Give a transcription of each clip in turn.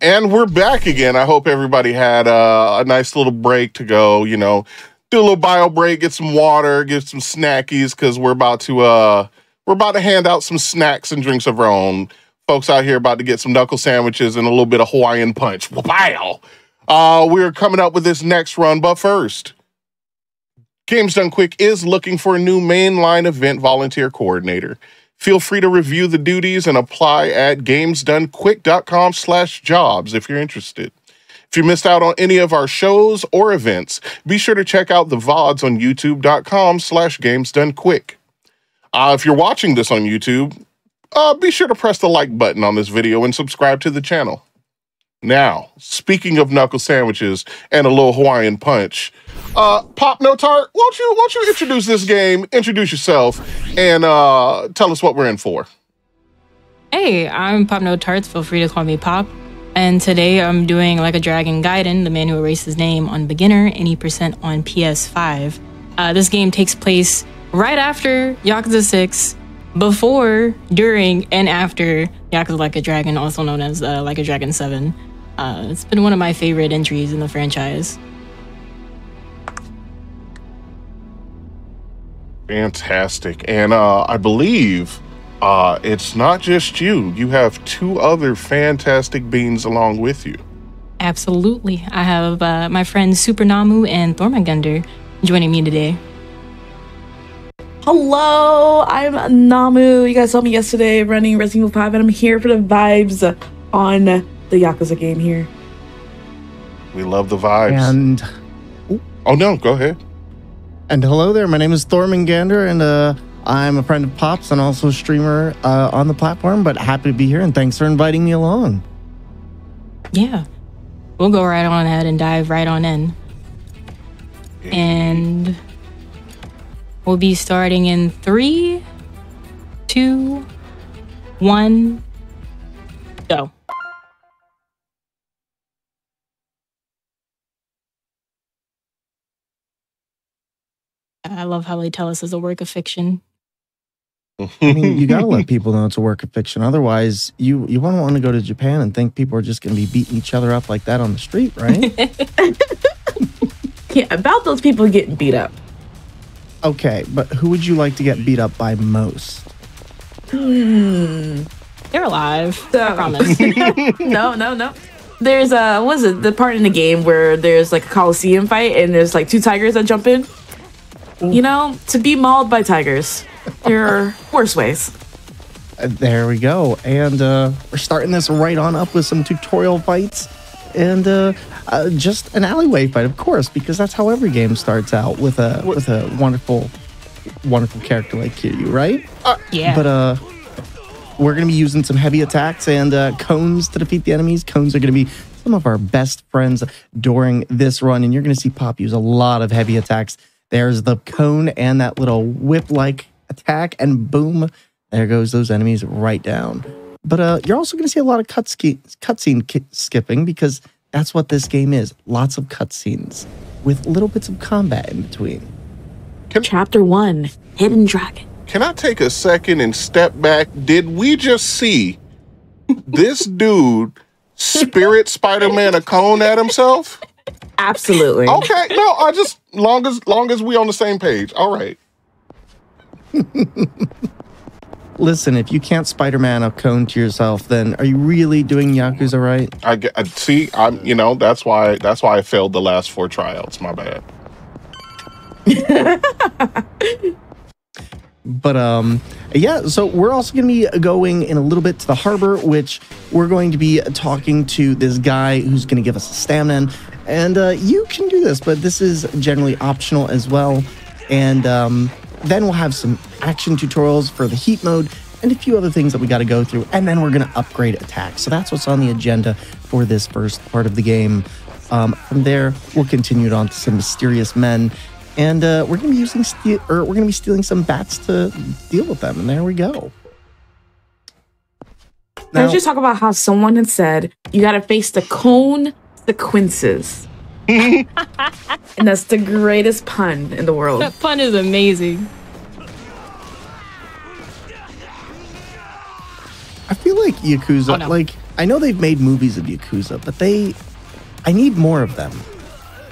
And we're back again. I hope everybody had uh, a nice little break to go, you know, do a little bio break, get some water, get some snackies, because we're about to uh we're about to hand out some snacks and drinks of our own. Folks out here about to get some knuckle sandwiches and a little bit of Hawaiian punch. Wow. Uh, we're coming up with this next run, but first, Games Done Quick is looking for a new mainline event volunteer coordinator. Feel free to review the duties and apply at gamesdonequick.com slash jobs if you're interested. If you missed out on any of our shows or events, be sure to check out the VODs on youtube.com slash gamesdonequick. Uh, if you're watching this on YouTube, uh, be sure to press the like button on this video and subscribe to the channel. Now, speaking of knuckle sandwiches and a little Hawaiian punch, uh, Pop No Tart, won't you won't you introduce this game, introduce yourself, and uh, tell us what we're in for? Hey, I'm Pop No Tarts. Feel free to call me Pop. And today I'm doing Like a Dragon Gaiden, the man who erased his name on beginner, 80% on PS5. Uh, this game takes place right after Yakuza 6, before, during, and after Yakuza Like a Dragon, also known as uh, Like a Dragon 7. Uh, it's been one of my favorite entries in the franchise. Fantastic. And uh, I believe uh, it's not just you. You have two other fantastic beings along with you. Absolutely. I have uh, my friends Super Namu and Thormunganor joining me today. Hello, I'm Namu. You guys saw me yesterday running Resident Evil 5, and I'm here for the vibes on the Yakuza game here. We love the vibes. And oh no, go ahead. And hello there. My name is Thorman Gander, and uh, I'm a friend of Pops and also a streamer uh, on the platform. But happy to be here, and thanks for inviting me along. Yeah, we'll go right on ahead and dive right on in. And we'll be starting in three, two, one, go. I love how they tell us it's a work of fiction. I mean, you gotta let people know it's a work of fiction. Otherwise, you you wouldn't want to go to Japan and think people are just gonna be beating each other up like that on the street, right? Yeah, about those people getting beat up. okay, but who would you like to get beat up by most? Hmm. They're alive. So- I promise. no, no, no. There's uh what is it the part in the game where there's like a Coliseum fight and there's like two tigers that jump in? You know, to be mauled by tigers. There are worse ways. Uh, there we go, and uh, we're starting this right on up with some tutorial fights, and uh, uh, just an alleyway fight, of course, because that's how every game starts out with a with a wonderful, wonderful character like Kiryu, right? yeah. But uh, we're gonna be using some heavy attacks and uh, cones to defeat the enemies. Cones are gonna be some of our best friends during this run, and you're gonna see Pop use a lot of heavy attacks. There's the cone and that little whip-like attack, and boom, there goes those enemies right down. But uh, you're also gonna see a lot of cut ski- cutscene ki- skipping because that's what this game is. Lots of cutscenes with little bits of combat in between. Chapter one, Hidden Dragon. Can I take a second and step back? Did we just see this dude spirit Spider-Man a cone at himself? Absolutely. Okay, no, I just long as long as we on the same page. All right. Listen, if you can't Spider-Man a cone to yourself, then are you really doing Yakuza right? I get I see I'm you know, that's why that's why I failed the last four tryouts. My bad. But um, yeah. So we're also going to be going in a little bit to the harbor, which we're going to be talking to this guy who's going to give us a stamina. And uh, you can do this, but this is generally optional as well. And um, then we'll have some action tutorials for the heat mode and a few other things that we got to go through. And then we're going to upgrade attack. So that's what's on the agenda for this first part of the game. Um, from there, we'll continue it on to some mysterious men, and uh, we're going to be using ste- or we're going to be stealing some bats to deal with them. And there we go. Can I just talk about how someone had said you got to face the cone sequences? and that's the greatest pun in the world. that pun is amazing. I feel like Yakuza, Oh, no. like I know they've made movies of Yakuza, but they. I need more of them.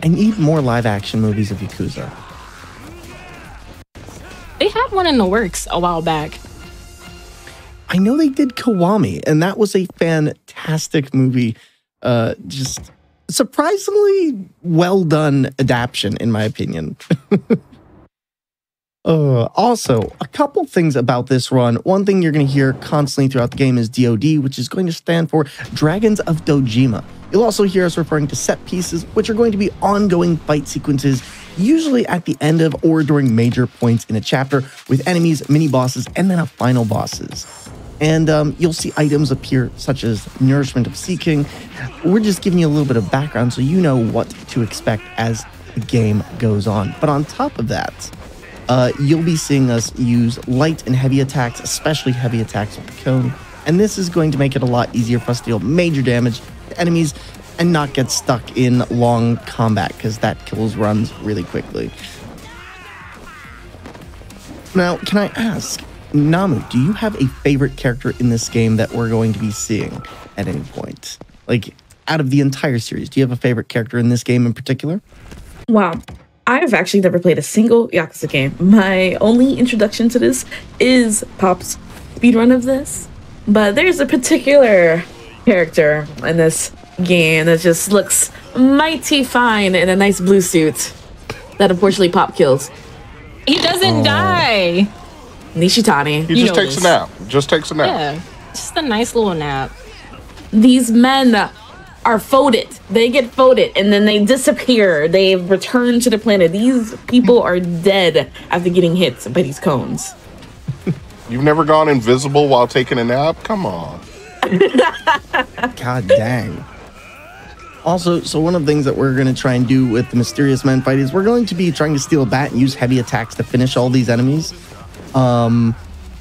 I need more live action movies of Yakuza. They had one in the works a while back. I know they did Kiwami, and that was a fantastic movie. Uh, just surprisingly well done adaptation, in my opinion. uh, also, a couple things about this run. One thing you're going to hear constantly throughout the game is DoD, which is going to stand for Dragons of Dojima. You'll also hear us referring to set pieces, which are going to be ongoing fight sequences, usually at the end of or during major points in a chapter, with enemies, mini bosses, and then a final bosses. And um, you'll see items appear such as Nourishment of Sea King. We're just giving you a little bit of background so you know what to expect as the game goes on. But on top of that, uh, you'll be seeing us use light and heavy attacks, especially heavy attacks with the cone. And this is going to make it a lot easier for us to deal major damage to enemies and not get stuck in long combat because that kills runs really quickly. Now, can I ask, Namu, do you have a favorite character in this game that we're going to be seeing at any point? Like, out of the entire series, do you have a favorite character in this game in particular? Wow. I've actually never played a single Yakuza game. My only introduction to this is Pop's speedrun of this. But there's a particular character in this game that just looks mighty fine in a nice blue suit that unfortunately Pop kills. He doesn't oh. die. Nishitani. He just takes this. a nap. Just takes a nap. Yeah, just a nice little nap. These men are folded. They get folded and then they disappear. They return to the planet. These people are dead after getting hit by these cones. You've never gone invisible while taking a nap? Come on. God dang. Also, so one of the things that we're going to try and do with the Mysterious Men fight is we're going to be trying to steal a bat and use heavy attacks to finish all these enemies. Um,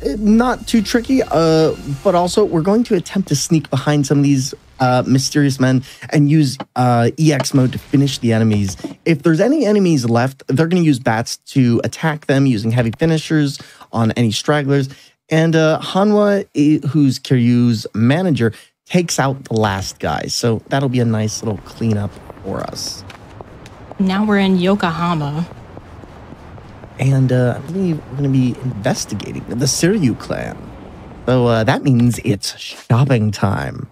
not too tricky, uh, but also we're going to attempt to sneak behind some of these uh, mysterious men and use uh, EX mode to finish the enemies. If there's any enemies left, they're going to use bats to attack them using heavy finishers on any stragglers. And uh, Hanawa, who's Kiryu's manager, takes out the last guy. So that'll be a nice little cleanup for us. Now we're in Yokohama. And uh, I believe we're going to be investigating the Seiryu clan. So uh, that means it's shopping time.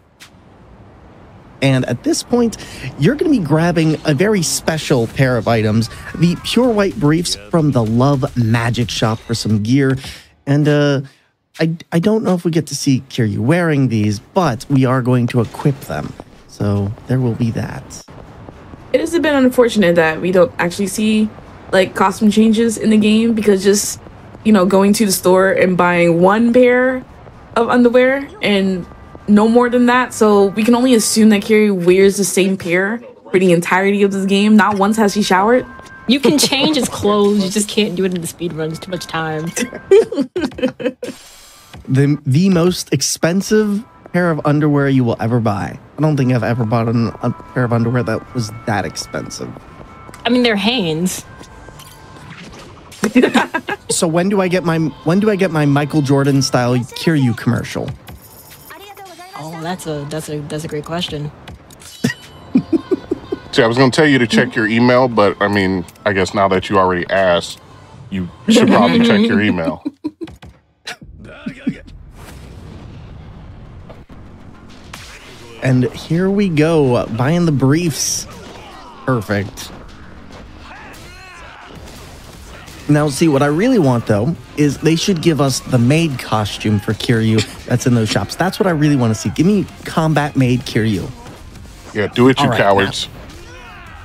And at this point, you're going to be grabbing a very special pair of items the Pure White Briefs from the Love Magic Shop for some gear. And uh, I, I don't know if we get to see Kiryu wearing these, but we are going to equip them. So there will be that. It has been unfortunate that we don't actually see like costume changes in the game because just you know going to the store and buying one pair of underwear and no more than that. So we can only assume that Carrie wears the same pair for the entirety of this game. Not once has she showered. You can change his clothes, you just can't do it in the speed runs. Too much time. the the most expensive pair of underwear you will ever buy. I don't think I've ever bought an, a pair of underwear that was that expensive. I mean, they're Hanes. So when do I get my when do I get my Michael Jordan style Kiryu commercial? Oh, that's a that's a that's a great question. See, I was going to tell you to check your email, but I mean, I guess now that you already asked, you should probably check your email. And here we go, buying the briefs. Perfect. Now, see, what I really want though is they should give us the maid costume for Kiryu that's in those shops. That's what I really want to see. Give me combat maid Kiryu. Yeah, do it, you right, cowards.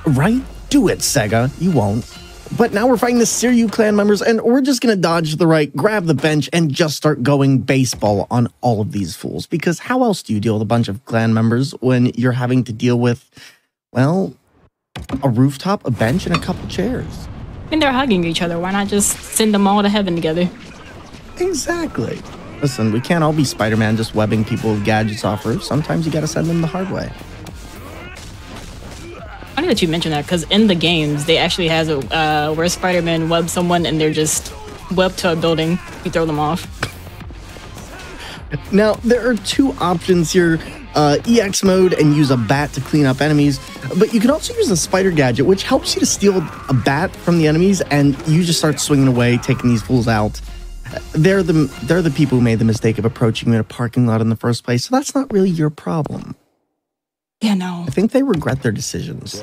Right? Do it, Sega. You won't. But now we're fighting the Seiryu clan members, and we're just gonna dodge to the right, grab the bench, and just start going baseball on all of these fools. Because how else do you deal with a bunch of clan members when you're having to deal with, well, a rooftop, a bench, and a couple chairs? Mean, they're hugging each other. Why not just send them all to heaven together? Exactly. Listen, we can't all be Spider Man just webbing people with gadgets off roofs. Sometimes you gotta send them the hard way. Funny that you mentioned that because in the games they actually has a uh, where Spider-Man webs someone and they're just webbed to a building. You throw them off. Now, there are two options here uh, EX mode and use a bat to clean up enemies. But you can also use a spider gadget, which helps you to steal a bat from the enemies, and you just start swinging away, taking these fools out. They're the they're the people who made the mistake of approaching you in a parking lot in the first place, so that's not really your problem. Yeah, no. I think they regret their decisions.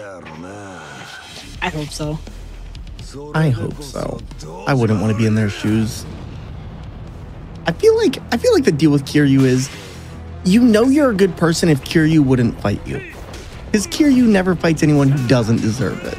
I hope so. I hope so. I wouldn't want to be in their shoes. I feel like I feel like the deal with Kiryu is you know you're a good person if Kiryu wouldn't fight you. Because Kiryu never fights anyone who doesn't deserve it.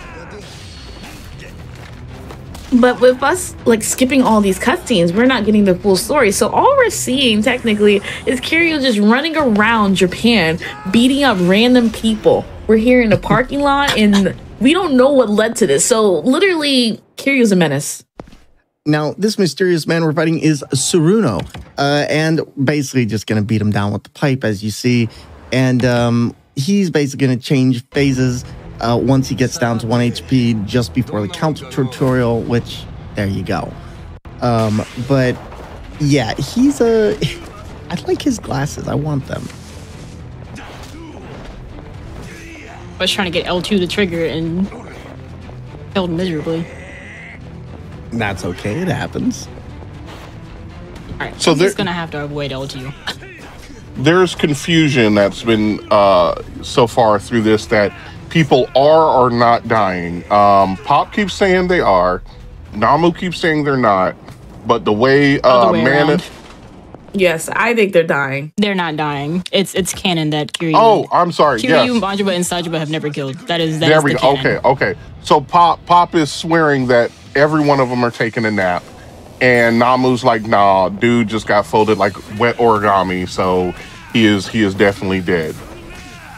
But with us like skipping all these cutscenes, we're not getting the full story. So all we're seeing technically is Kiryu just running around Japan, beating up random people. We're here in a parking lot, and we don't know what led to this. So literally, Kiryu's a menace. Now, this mysterious man we're fighting is Suruno, uh, and basically just going to beat him down with the pipe, as you see. And um, he's basically going to change phases uh, once he gets down to 1 HP just before the counter tutorial, which, there you go. Um, but yeah, he's a. I like his glasses. I want them. I was trying to get L2 to trigger and failed miserably. That's okay. It happens. Alright, So so there- he's gonna have to avoid L2. there's confusion that's been uh, so far through this that people are or not dying. Um, Pop keeps saying they are. Namu keeps saying they're not. But the way uh, Other way Mana, around. Yes, I think they're dying. They're not dying. It's it's canon that Kiryu, oh, I'm sorry. Kiryu, yes, Majima, and Saejima have never killed. That is that there is we the go. canon. Okay, okay. So Pop Pop is swearing that every one of them are taking a nap, and Namu's like, "Nah, dude just got folded like wet origami, so he is he is definitely dead."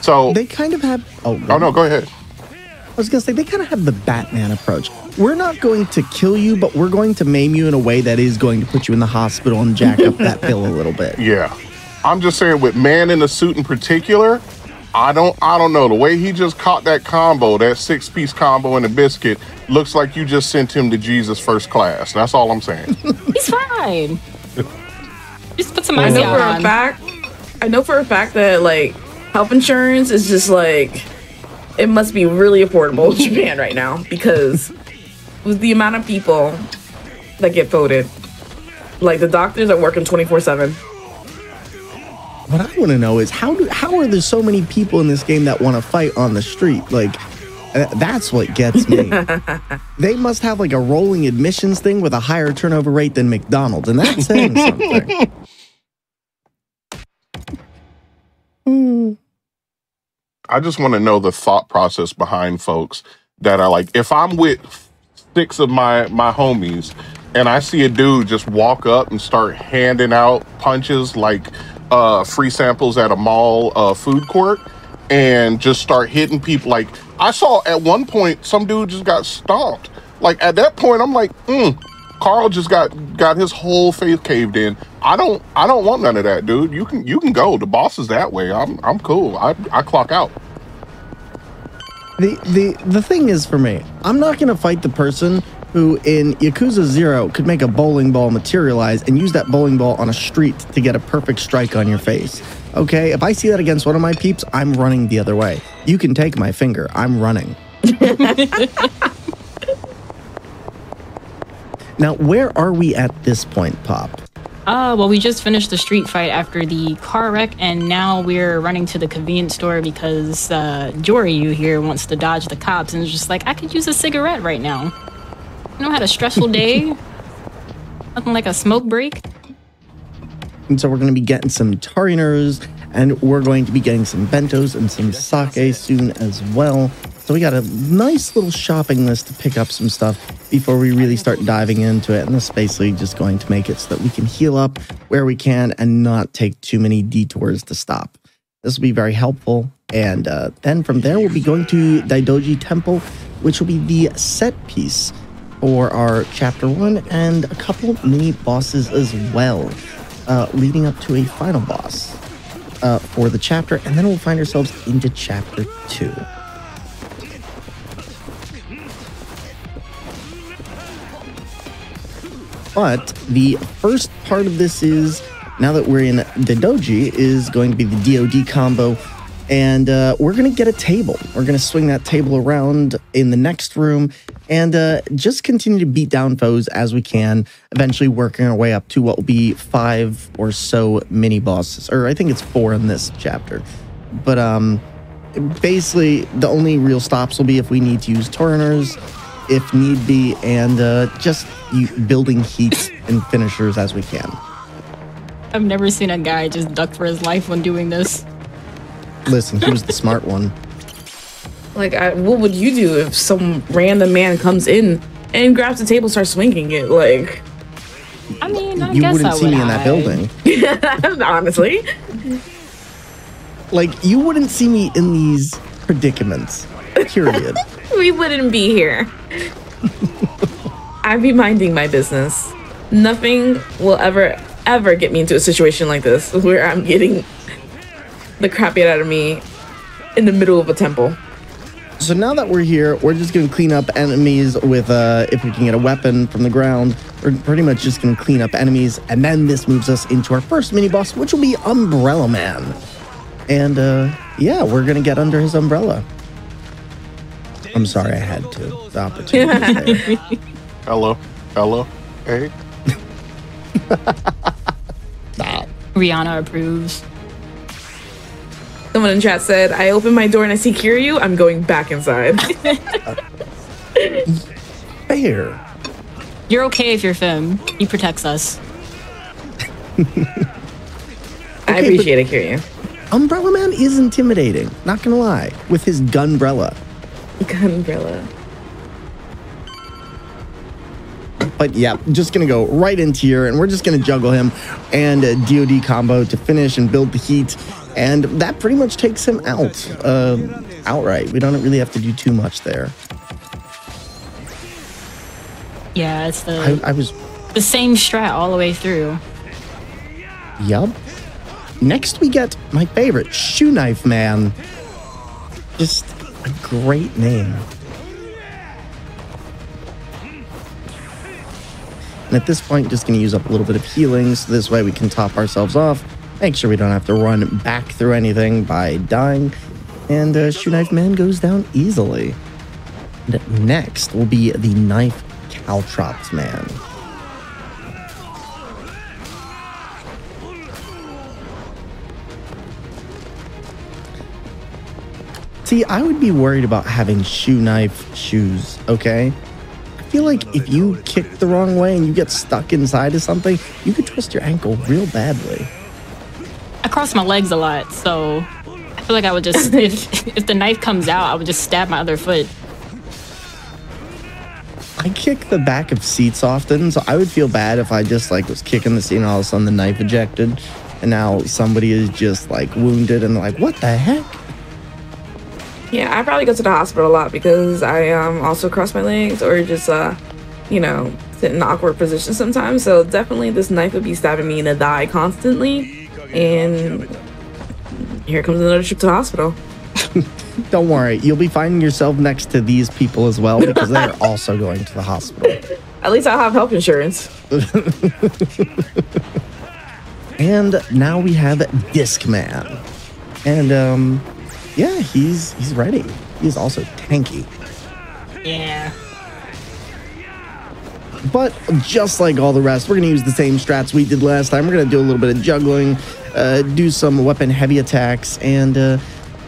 So, They kind of have. Oh, oh no, go ahead. I was gonna say they kind of have the Batman approach. We're not going to kill you, but we're going to maim you in a way that is going to put you in the hospital and jack up that bill a little bit. Yeah. I'm just saying with man in a suit in particular, I don't I don't know. The way he just caught that combo, that six piece combo in a biscuit, looks like you just sent him to Jesus first class. That's all I'm saying. He's fine. Just put some I ice know for a on. fact. I know for a fact that like health insurance is just like it must be really affordable in Japan right now because with the amount of people that get voted, like the doctors are working twenty four seven. What I want to know is how do how are there so many people in this game that want to fight on the street? Like uh, that's what gets me. they must have like a rolling admissions thing with a higher turnover rate than McDonald's, and that's saying something. I just want to know the thought process behind folks that are like, if I'm with six of my my homies and I see a dude just walk up and start handing out punches like uh, free samples at a mall uh, food court and just start hitting people. Like I saw at one point, some dude just got stomped. Like at that point, I'm like, mm, Carl just got got his whole face caved in. I don't I don't want none of that, dude. You can you can go. The boss is that way. I'm I'm cool. I I clock out. The the the thing is for me, I'm not gonna fight the person who in Yakuza Zero could make a bowling ball materialize and use that bowling ball on a street to get a perfect strike on your face. Okay, if I see that against one of my peeps, I'm running the other way. You can take my finger. I'm running. now, where are we at this point, Pop? Uh, well, we just finished the street fight after the car wreck, and now we're running to the convenience store because uh, you here wants to dodge the cops and is just like, I could use a cigarette right now. You know, I had a stressful day. Nothing like a smoke break. And so we're going to be getting some tauriners and we're going to be getting some bentos and some sake soon as well. So we got a nice little shopping list to pick up some stuff before we really start diving into it. And this is basically just going to make it so that we can heal up where we can and not take too many detours to stop. This will be very helpful. And uh, then from there, we'll be going to Daidoji Temple, which will be the set piece for our chapter one and a couple mini bosses as well, uh, leading up to a final boss uh, for the chapter. And then we'll find ourselves into chapter two. But the first part of this is now that we're in the doji, is going to be the DoD combo. And uh, we're going to get a table. We're going to swing that table around in the next room and uh, just continue to beat down foes as we can, eventually working our way up to what will be five or so mini bosses. Or I think it's four in this chapter. But um, basically, the only real stops will be if we need to use tauriners, if need be, and uh, just building heats and finishers as we can. I've never seen a guy just duck for his life when doing this. Listen, he was the smart one. Like, I, what would you do if some random man comes in and grabs the table, starts swinging it? Like, I mean, I you guess wouldn't I see would me in that building. honestly, Like, you wouldn't see me in these predicaments. Period. we wouldn't be here. I'd be minding my business. Nothing will ever, ever get me into a situation like this where I'm getting the crap out of me in the middle of a temple. so now that we're here, we're just gonna clean up enemies with uh if we can get a weapon from the ground. We're pretty much just gonna clean up enemies, and then this moves us into our first mini boss, which will be Umbrella Man. And uh yeah, we're gonna get under his umbrella. I'm sorry I had to. The opportunity. was there. Hello, hello, hey. Stop. Rihanna approves. Someone in chat said, I open my door and I see Kiryu, I'm going back inside. Fair. You're okay if you're Fim. He protects us. I but- appreciate it, Kiryu. Umbrella Man is intimidating, not gonna lie, with his gunbrella. Gunbrella. But yeah, just gonna go right into here, and we're just gonna juggle him and a DoD combo to finish and build the heat, and that pretty much takes him out, uh, outright. We don't really have to do too much there. Yeah, it's the I, I was, the same strat all the way through. yup. Next, we get my favorite, Shoe Knife Man. Just a great name. And at this point, just going to use up a little bit of healing so this way we can top ourselves off. Make sure we don't have to run back through anything by dying. And uh, Shoe Knife Man goes down easily. And next will be the Knife Caltrops Man. See, I would be worried about having shoe knife shoes, okay? I feel like if you kick the wrong way and you get stuck inside of something, you could twist your ankle real badly. I cross my legs a lot, so I feel like I would just if if the knife comes out, I would just stab my other foot. I kick the back of seats often, so I would feel bad if I just like was kicking the seat and all of a sudden the knife ejected, and now somebody is just like wounded and like, what the heck? Yeah, I probably go to the hospital a lot because I um also cross my legs or just uh, you know, sit in an awkward position sometimes. So definitely this knife would be stabbing me in the thigh constantly. And here comes another trip to the hospital. Don't worry, you'll be finding yourself next to these people as well because they're also going to the hospital. At least I'll have health insurance. And now we have Discman. And um yeah, he's he's ready. He's also tanky. Yeah. But just like all the rest, we're gonna use the same strats we did last time. We're gonna do a little bit of juggling, uh, do some weapon heavy attacks, and uh,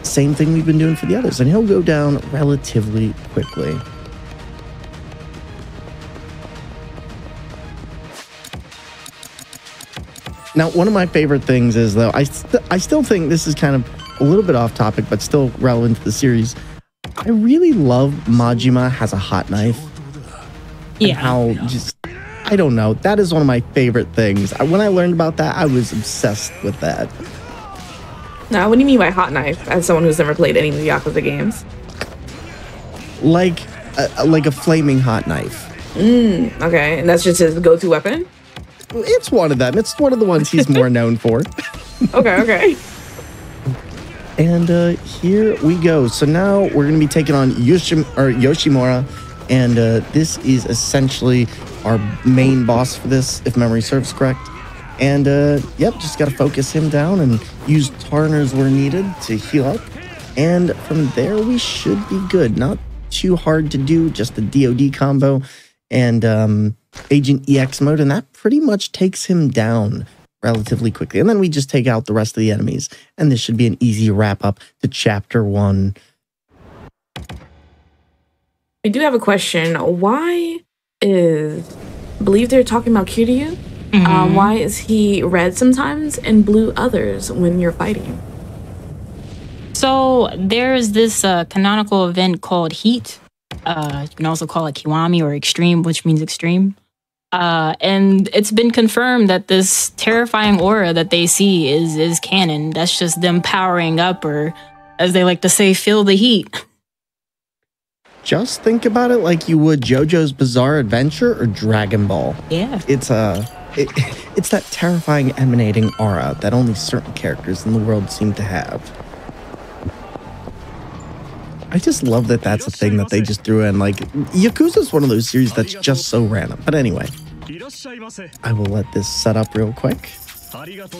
same thing we've been doing for the others. And he'll go down relatively quickly. Now, one of my favorite things is though I st- I still think this is kind of a little bit off topic, but still relevant to the series. I really love Majima has a hot knife and Yeah. how just I don't know. That is one of my favorite things. When I learned about that, I was obsessed with that. Now, what do you mean by hot knife? As someone who's never played any of the Yakuza games. Like a, like a flaming hot knife. Okay, and that's just his go-to weapon. It's one of them. It's one of the ones he's more known for. Okay, okay. And uh, here we go. So now we're going to be taking on Yoshim or Yoshimura, and uh, this is essentially our main boss for this, if memory serves correct. And uh, yep, just got to focus him down and use Tauriners where needed to heal up. And from there, we should be good. Not too hard to do, just the DoD combo and um, Agent EX mode. And that pretty much takes him down relatively quickly. And then we just take out the rest of the enemies. And this should be an easy wrap up to chapter one. I do have a question. Why is believe they're talking about Kiryu? Um, why is he red sometimes and blue others when you're fighting? So there's this uh, canonical event called Heat. Uh, you can also call it Kiwami or Extreme, which means extreme. Uh, and it's been confirmed that this terrifying aura that they see is is canon. That's just them powering up, or as they like to say, feel the heat. Just think about it like you would JoJo's Bizarre Adventure or Dragon Ball. Yeah. It's a. It, it's that terrifying emanating aura that only certain characters in the world seem to have. I just love that that's a thing that they just threw in. Like, Yakuza's one of those series that's just so random. But anyway, I will let this set up real quick.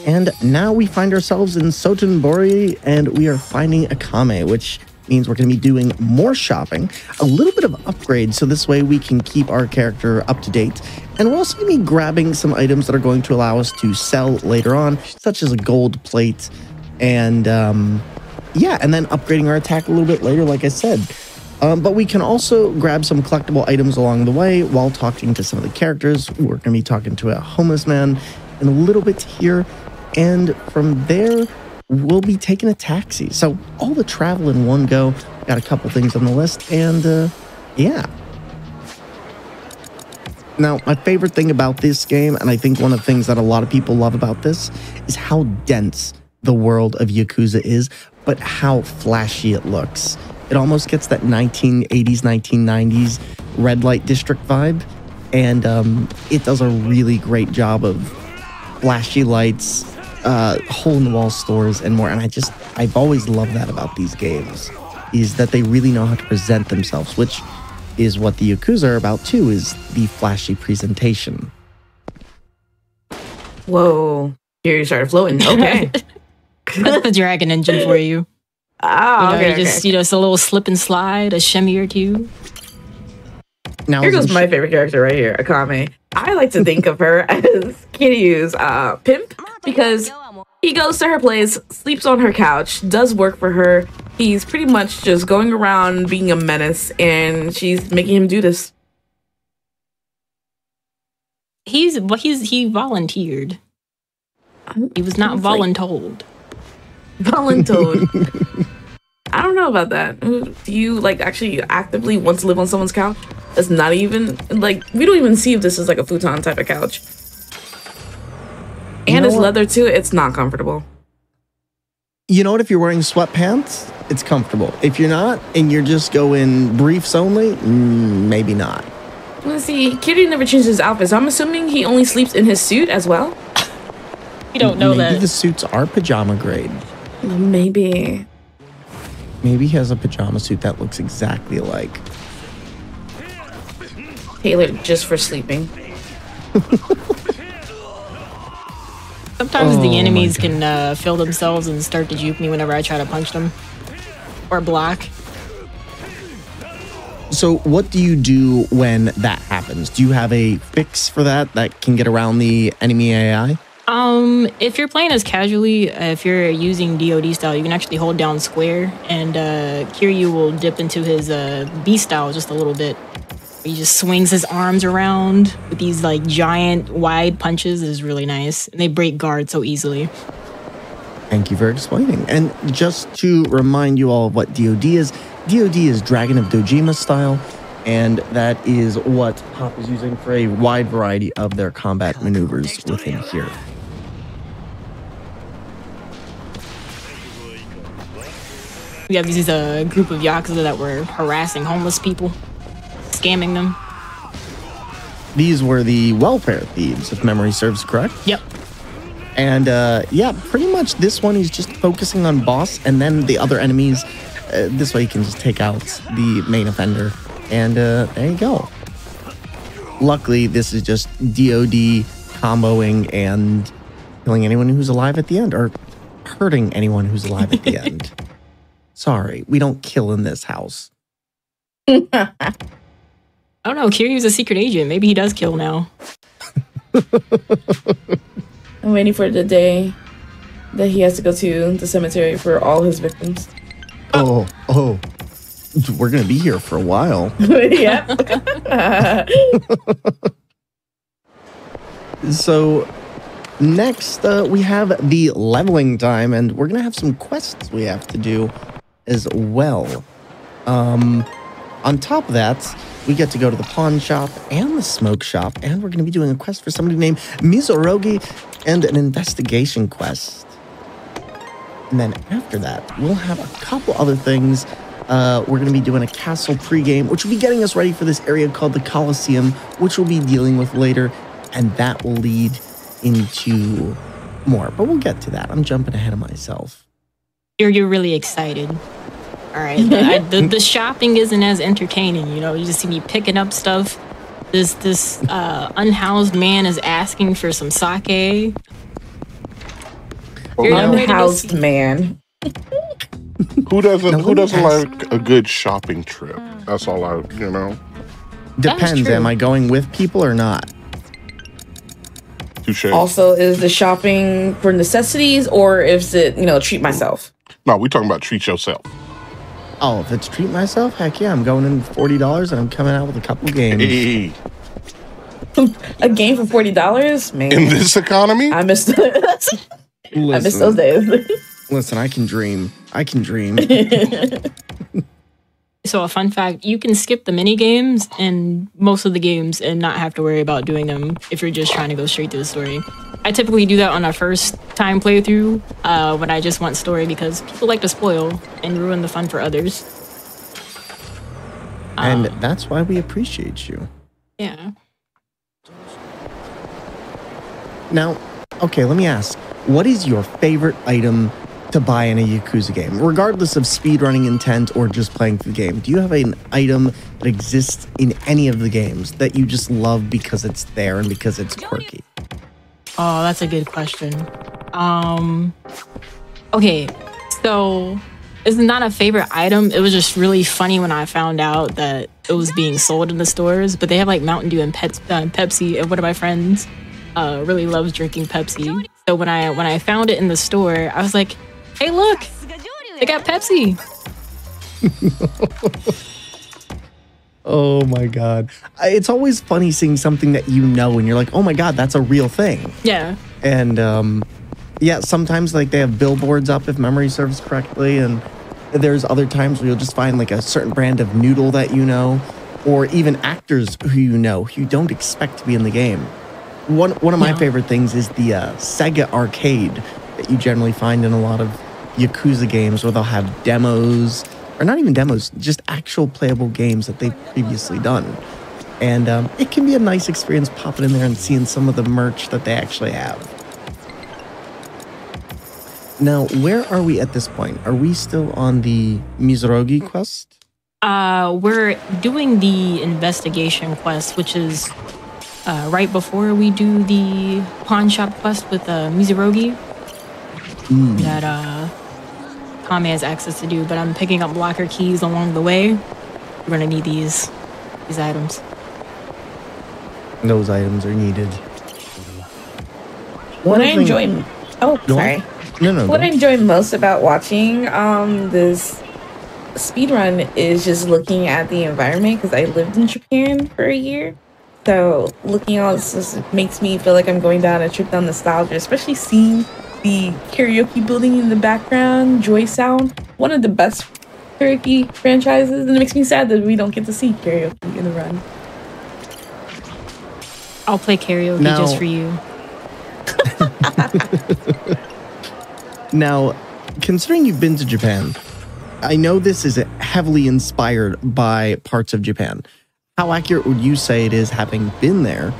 And now we find ourselves in Sotenbori and we are finding Akame, which means we're going to be doing more shopping, a little bit of upgrades, so this way we can keep our character up to date. And we're also going to be grabbing some items that are going to allow us to sell later on, such as a gold plate and um, yeah, and then upgrading our attack a little bit later, like I said. Um, but we can also grab some collectible items along the way while talking to some of the characters. We're going to be talking to a homeless man in a little bit here. And from there, we'll be taking a taxi. So all the travel in one go. Got a couple things on the list. And uh, yeah. Now, my favorite thing about this game, and I think one of the things that a lot of people love about this, is how dense the world of Yakuza is, but how flashy it looks. It almost gets that 1980s, 1990s red light district vibe. And um, it does a really great job of flashy lights, uh, hole in the wall stores, and more. And I just, I've always loved that about these games, is that they really know how to present themselves, which is what the Yakuza are about too, is the flashy presentation. Whoa. Here you started floating. Okay. That's the dragon engine for you. oh, You know, okay, you just okay. you know, it's a little slip and slide, a shimmy or two. Now, Here goes my favorite character right here, Akame. I like to think of her as Kiryu's uh, pimp because he goes to her place, sleeps on her couch, does work for her. He's pretty much just going around being a menace, and she's making him do this. He's well, he's he volunteered. He was not It's like- voluntold. Voluntold. I don't know about that. Do you like actually actively want to live on someone's couch? That's not even like we don't even see if this is like a futon type of couch. And know it's leather too. It's not comfortable. you know what? If you're wearing sweatpants, it's comfortable. If you're not, and you're just going briefs only, mm, maybe not. Let's see. Kiryu never changes his outfit, so I'm assuming he only sleeps in his suit as well. You don't know maybe that. Maybe the suits are pajama grade. Maybe. Maybe he has a pajama suit that looks exactly like. Tailored just for sleeping. Sometimes Oh the enemies can uh, fill themselves and start to juke me whenever I try to punch them or block. So, what do you do when that happens? Do you have a fix for that that can get around the enemy AI? Um, if you're playing as casually, uh, if you're using DoD style, you can actually hold down square, and uh, Kiryu will dip into his uh, B style just a little bit. He just swings his arms around with these like giant wide punches. Is really nice, and they break guard so easily. Thank you for explaining. And just to remind you all of what DoD is, DoD is Dragon of Dojima style, and that is what Pop is using for a wide variety of their combat maneuvers within here. We have these uh, group of yakuza that were harassing homeless people, scamming them. These were the welfare thieves, if memory serves correct. Yep. And uh, yeah, pretty much this one is just focusing on boss and then the other enemies. Uh, this way you can just take out the main offender. And uh, there you go. Luckily, this is just DoD comboing and killing anyone who's alive at the end or hurting anyone who's alive at the end. Sorry, we don't kill in this house. I don't know. Kiryu's a secret agent. Maybe he does kill now. I'm waiting for the day that he has to go to the cemetery for all his victims. Oh, oh. We're going to be here for a while. yep. So, next uh, we have the leveling time, and we're going to have some quests we have to do as well. Um, on top of that, we get to go to the pawn shop and the smoke shop, and we're going to be doing a quest for somebody named Mizorogi and an investigation quest. And then after that, we'll have a couple other things. Uh, we're going to be doing a castle pregame, which will be getting us ready for this area called the Colosseum, which we'll be dealing with later. And that will lead into more. But we'll get to that. I'm jumping ahead of myself. You're you're really excited. All right. The, I, the, the shopping isn't as entertaining. You know, you just see me picking up stuff. This this uh, unhoused man is asking for some sake. You're not ready to Unhoused man. Who doesn't Now, who doesn't like a good shopping trip? That's all I you know. Depends. Am I going with people or not? Touche. Also, is the shopping for necessities or is it, you know, treat myself? no, we're talking about treat yourself. Oh, if it's treat myself, heck yeah, I'm going in forty dollars and I'm coming out with a couple games. Hey, A game for forty dollars, man. in this economy, I missed. I missed those days. Listen, I can dream. I can dream. So a fun fact, you can skip the mini games and most of the games and not have to worry about doing them if you're just trying to go straight to the story. I typically do that on a first time playthrough uh, when I just want story because people like to spoil and ruin the fun for others. and that's why we appreciate you. Yeah. Now, okay, let me ask. What is your favorite item to buy in a Yakuza game, regardless of speedrunning intent or just playing through the game? Do you have an item that exists in any of the games that you just love because it's there and because it's quirky? Oh, that's a good question. Um okay, so it's not a favorite item. It was just really funny when I found out that it was being sold in the stores. But they have like Mountain Dew and Pet- uh, Pepsi. And one of my friends uh, really loves drinking Pepsi. So when I when I found it in the store, I was like, "Hey, look, they got Pepsi." Oh my god. It's always funny seeing something that you know and you're like, "Oh my god, that's a real thing." Yeah, And um yeah, sometimes like they have billboards up if memory serves correctly and there's other times where you'll just find like a certain brand of noodle that you know or even actors who you know who you don't expect to be in the game. One one of my Yeah. favorite things is the uh, Sega arcade that you generally find in a lot of Yakuza games where they'll have demos or not even demos, just actual playable games that they've previously done. And um, it can be a nice experience popping in there and seeing some of the merch that they actually have. Now, where are we at this point? Are we still on the Mizorogi quest? uh, we're doing the investigation quest, which is uh, right before we do the pawn shop quest with uh, Mizorogi. that uh Kame has access to do, but I'm picking up locker keys along the way. We're gonna need these these items. Those items are needed. What I enjoy. Oh, Go sorry. No, no. What go. I enjoy most about watching um this speedrun is just looking at the environment because I lived in Japan for a year. So looking at all this just makes me feel like I'm going down a trip down nostalgia, especially seeing the karaoke building in the background, Joy Sound, one of the best karaoke franchises, and it makes me sad that we don't get to see karaoke in the run. I'll play karaoke Now- just for you. Now, considering you've been to Japan, I know this is heavily inspired by parts of Japan. How accurate would you say it is having been there?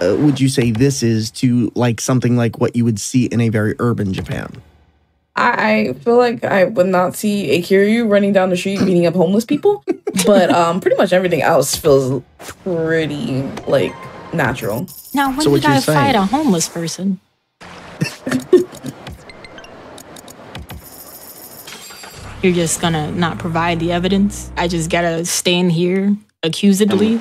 Uh, would you say this is to like something like what you would see in a very urban Japan? I, I feel like I would not see a Kiryu running down the street beating up homeless people, but um, pretty much everything else feels pretty like natural. Now when So what did I you're fight a homeless person? You're just gonna not provide the evidence. I just gotta stand here accusedly.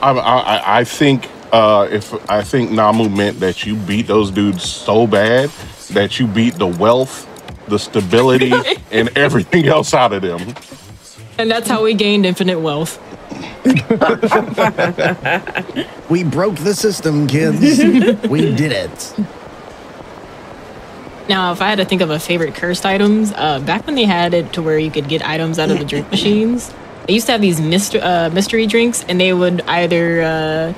I, I, I think uh, if I think Namu meant that you beat those dudes so bad that you beat the wealth, the stability, and everything else out of them. And that's how we gained infinite wealth. We broke the system, kids. we did it. Now, if I had to think of a favorite cursed items, uh, back when they had it to where you could get items out of the drink machines, they used to have these mystery, uh, mystery drinks, and they would either uh,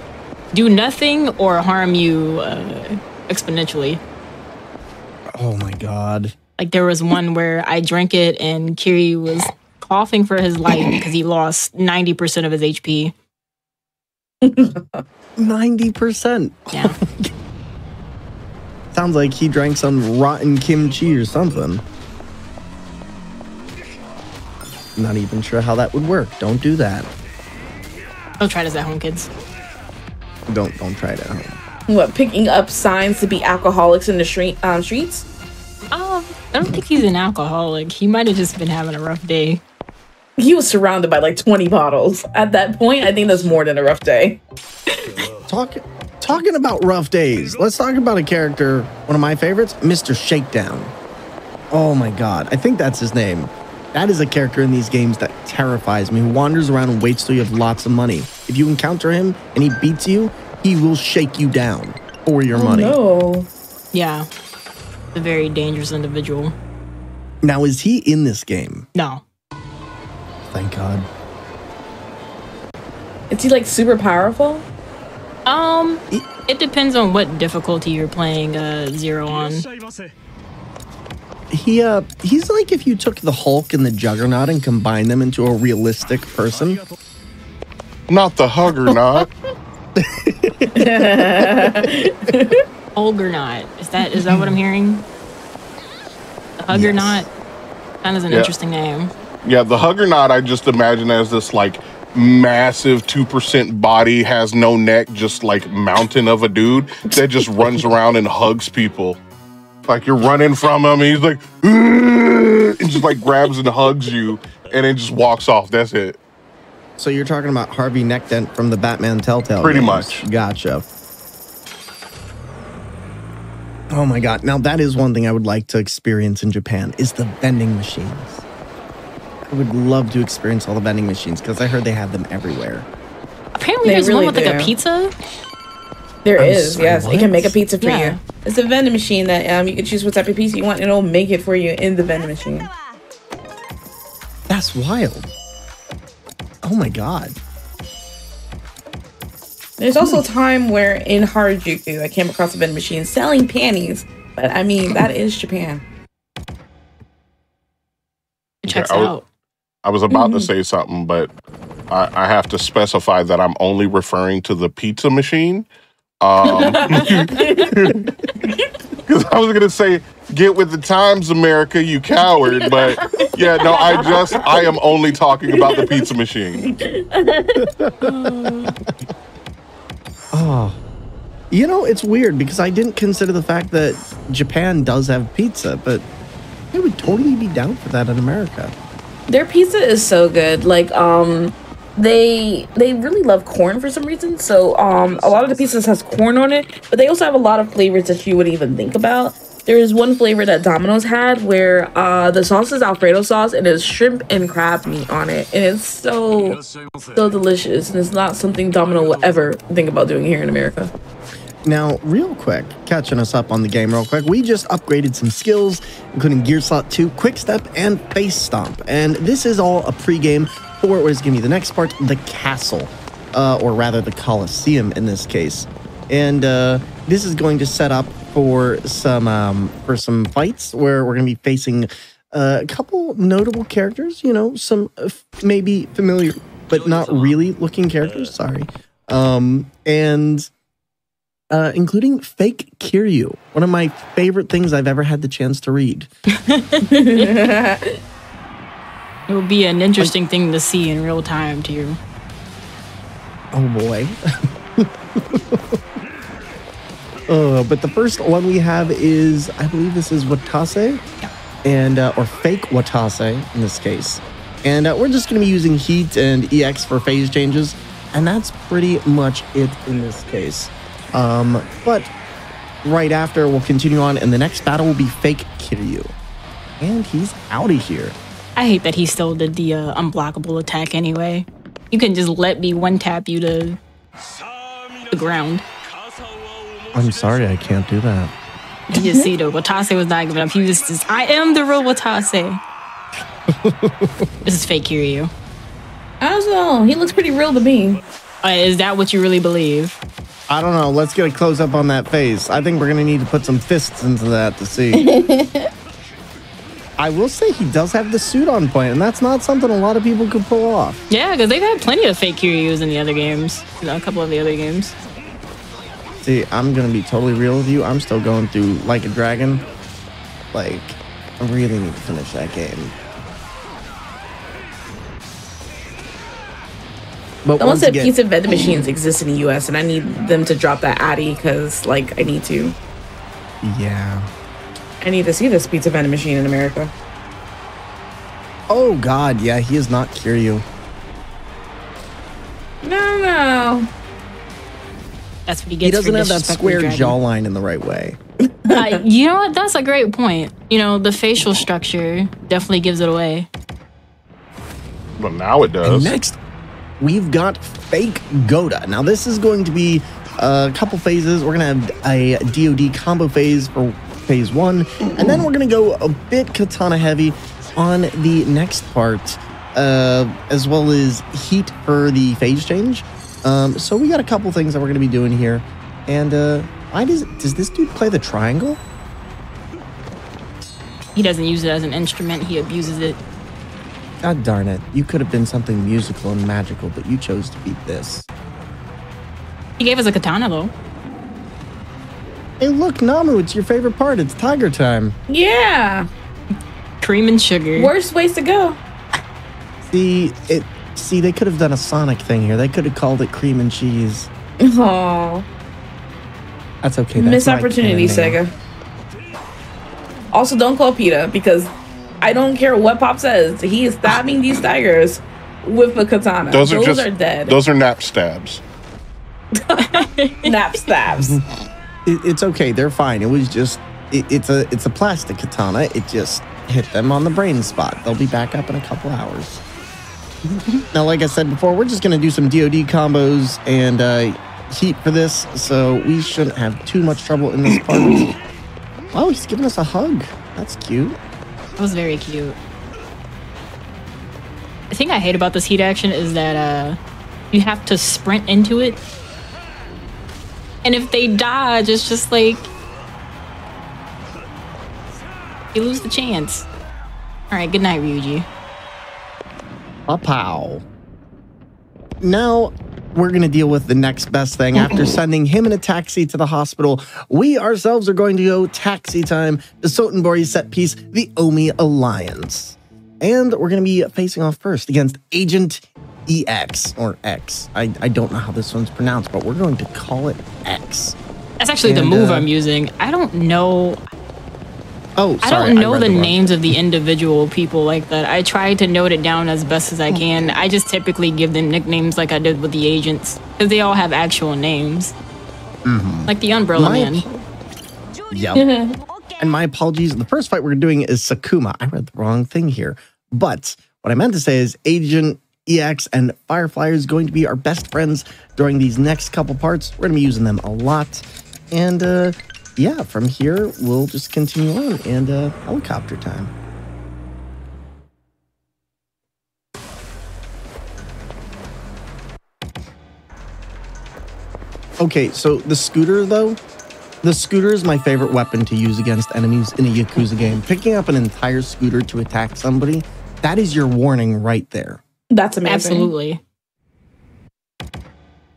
do nothing or harm you uh, exponentially. Oh my god. Like there was one where I drank it, and Kiryu was coughing for his life because he lost ninety percent of his HP. 90%. Yeah, Sounds like he drank some rotten kimchi or something. Not even sure how that would work. Don't do that. don't try this at home, kids. Don't don't try it at home. What, picking up signs to be alcoholics in the street um, streets? Um, I don't think he's an alcoholic. He might have just been having a rough day. He was surrounded by like 20 bottles. At that point, I think that's more than a rough day. Talk, talking about rough days, let's talk about a character, one of my favorites, Mr. Shakedown. Oh my god, I think that's his name. That is a character in these games that terrifies me, who wanders around and waits till you have lots of money. If you encounter him and he beats you, he will shake you down for your money. No. Yeah, a very dangerous individual. Now, is he in this game? No, Thank God. Is he like super powerful? Um, it depends on what difficulty you're playing uh zero on. He uh he's like if you took the Hulk and the Juggernaut and combined them into a realistic person. Not the hugger, not. Olgernaut. Is that is that what I'm hearing? The Huggernaut. That is an Yeah. interesting name. Yeah, the hugger, not. I just imagine as this like massive two percent body, has no neck, just like mountain of a dude that just runs around and hugs people. Like you're running from him, and he's like, "Ugh," and just like grabs and hugs you, and then just walks off. That's it. So you're talking about Harvey Neckdent from the Batman Telltale. Pretty games. much. Gotcha. Oh my god. Now that is one thing I would like to experience in Japan is the vending machines. I would love to experience all the vending machines because I heard they have them everywhere. Apparently, They there's really one with like a pizza. There I'm is, sorry, yes. It can make a pizza for Yeah. you. It's a vending machine that um you can choose what type of pizza you want and it'll make it for you in the vending machine. That's wild. Oh my god. There's also a time where in Harajuku I came across a vending machine selling panties. But I mean that is Japan. It checks I was- out. I was about to say something, but I, I have to specify that I'm only referring to the pizza machine. Um, Because I was gonna say, get with the times, America, you coward. But yeah, no, I just I am only talking about the pizza machine. Oh. You know, it's weird because I didn't consider the fact that Japan does have pizza, but I would totally be down for that in America. Their pizza is so good. Like um they they really love corn for some reason. So um a lot of the pieces has corn on it, but they also have a lot of flavors that you wouldn't even think about. There is one flavor that Domino's had where uh the sauce is Alfredo sauce and there's shrimp and crab meat on it. And it's so so delicious and it's not something Domino will ever think about doing here in America. Now, real quick, catching us up on the game real quick, we just upgraded some skills, including Gear Slot 2, Quick Step, and Face Stomp. And this is all a pregame for what is going to be the next part, the castle, uh, or rather the Coliseum in this case. And uh, this is going to set up for some um, for some fights where we're going to be facing uh, a couple notable characters. You know, some uh, f- maybe familiar but not really looking characters. Sorry, um, and uh, including fake Kiryu, one of my favorite things I've ever had the chance to read. It would be an interesting thing to see in real time too. Oh boy. Uh, but the first one we have is, I believe this is Watase, and uh, or fake Watase in this case. And uh, we're just going to be using heat and EX for phase changes, and that's pretty much it in this case. Um, but right after, we'll continue on, and the next battle will be fake Kiryu. And he's out of here. I hate that he still did the uh, unblockable attack anyway. You can just let me one tap you to the ground. I'm sorry, I can't do that. You just see though, Watase was not giving up. He was just, I am the real Watase. this is fake Kiryu. I don't know. He looks pretty real to me. Uh, is that what you really believe? I don't know. Let's get a close up on that face. I think we're going to need to put some fists into that to see. I will say he does have the suit on point, and that's not something a lot of people could pull off. Yeah, because they've had plenty of fake Kiryus in the other games. You know, a couple of the other games. See, I'm gonna be totally real with you. I'm still going through like a dragon. Like, I really need to finish that game. But Someone once said again, pizza vending machines exist in the U.S. and I need them to drop that Addy because, like, I need to. yeah. I need to see this pizza vending machine in America. Oh God, yeah, he is not Kiryu. No, no. That's what he gets. He gets. doesn't have that disrespecting square Dragon. jawline in the right way. Uh, you know what? That's a great point. You know, the facial structure definitely gives it away. But now it And does. next, we've got fake Goda. Now, this is going to be a couple phases. We're going to have a DoD combo phase for phase one, and then we're going to go a bit katana heavy on the next part, uh, as well as heat for the phase change. Um, so we got a couple things that we're going to be doing here. And uh, why does does this dude play the triangle? He doesn't use it as an instrument. He abuses it. God darn it! You could have been something musical and magical, but you chose to be this. He gave us a katana though. Hey, look, Namu, it's your favorite part. It's tiger time. Yeah. Cream and sugar. Worst ways to go. See, it. See, they could have done a Sonic thing here. They could have called it cream and cheese. Oh, That's okay. That's missed opportunity. Sega. Also, don't call PETA because I don't care what Pop says. He is stabbing these tigers with a katana. Those are just dead. Those are nap stabs. nap stabs. It, it's okay. They're fine. It was just. It, it's a. It's a plastic katana. It just hit them on the brain spot. They'll be back up in a couple hours. now, like I said before, we're just gonna do some DoD combos and uh, heat for this, so we shouldn't have too much trouble in this part. oh, he's giving us a hug. That's cute. That was very cute. The thing I hate about this heat action is that uh, you have to sprint into it. And if they dodge, it's just like you lose the chance. All right, good night, Ryuji. A pow. Now we're going to deal with the next best thing. After sending him in a taxi to the hospital, we ourselves are going to go taxi time to Sotenbori set piece, the Omi Alliance. And we're going to be facing off first against Agent EX or X. I, I don't know how this one's pronounced, but we're going to call it X. That's actually the move uh, I'm using. I don't know. Oh, sorry, I don't know read the wrong- names of the individual people like that. I try to note it down as best as I can. I just typically give them nicknames like I did with the agents because they all have actual names, like the Umbrella My Man. Yep. and my apologies. The first fight we're doing is Sakuma. I read the wrong thing here. But what I meant to say is Agent EX and Firefly is going to be our best friends during these next couple parts. We're going to be using them a lot. And uh, yeah, from here, we'll just continue on and uh, helicopter time. Okay, so the scooter, though, the scooter is my favorite weapon to use against enemies in a Yakuza game. Picking up an entire scooter to attack somebody, that is your warning right there. That's amazing. Absolutely.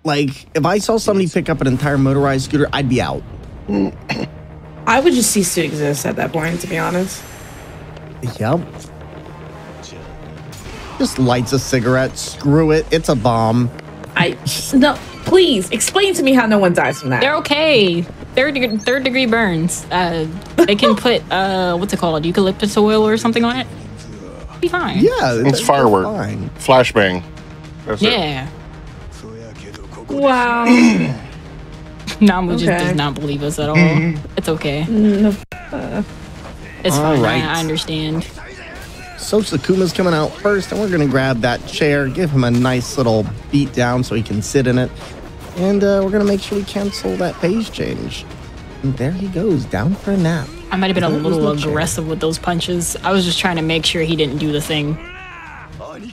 Like, if I saw somebody pick up an entire motorized scooter, I'd be out. I would just cease to exist at that point, to be honest. Yep. Just lights a cigarette. Screw it. It's a bomb. I no. Please explain to me how no one dies from that. They're okay. third degree, third degree burns. Uh, they can put uh, what's it called, eucalyptus oil or something on it. Be fine. Yeah, It's that's firework. Fine. Flashbang. That's it. Yeah. Wow. Namu just does not believe us at all. Mm-hmm. It's okay. Mm, uh. it's All fine. right. I, I understand. So Sakuma's coming out first, and we're gonna grab that chair, give him a nice little beat down so he can sit in it, and uh, we're gonna make sure we cancel that phase change. And there he goes, down for a nap. I might have been a little aggressive with those punches. I was just trying to make sure he didn't do the thing.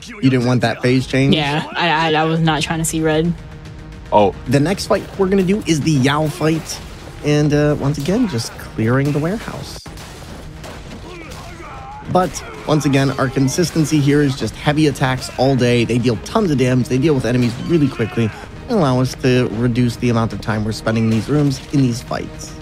You didn't want that phase change? Yeah, I, I, I was not trying to see red. Oh, The next fight we're gonna do is the Yao fight, and uh, once again, just clearing the warehouse. But once again, our consistency here is just heavy attacks all day. They deal tons of damage. They deal with enemies really quickly and allow us to reduce the amount of time we're spending in these rooms in these fights.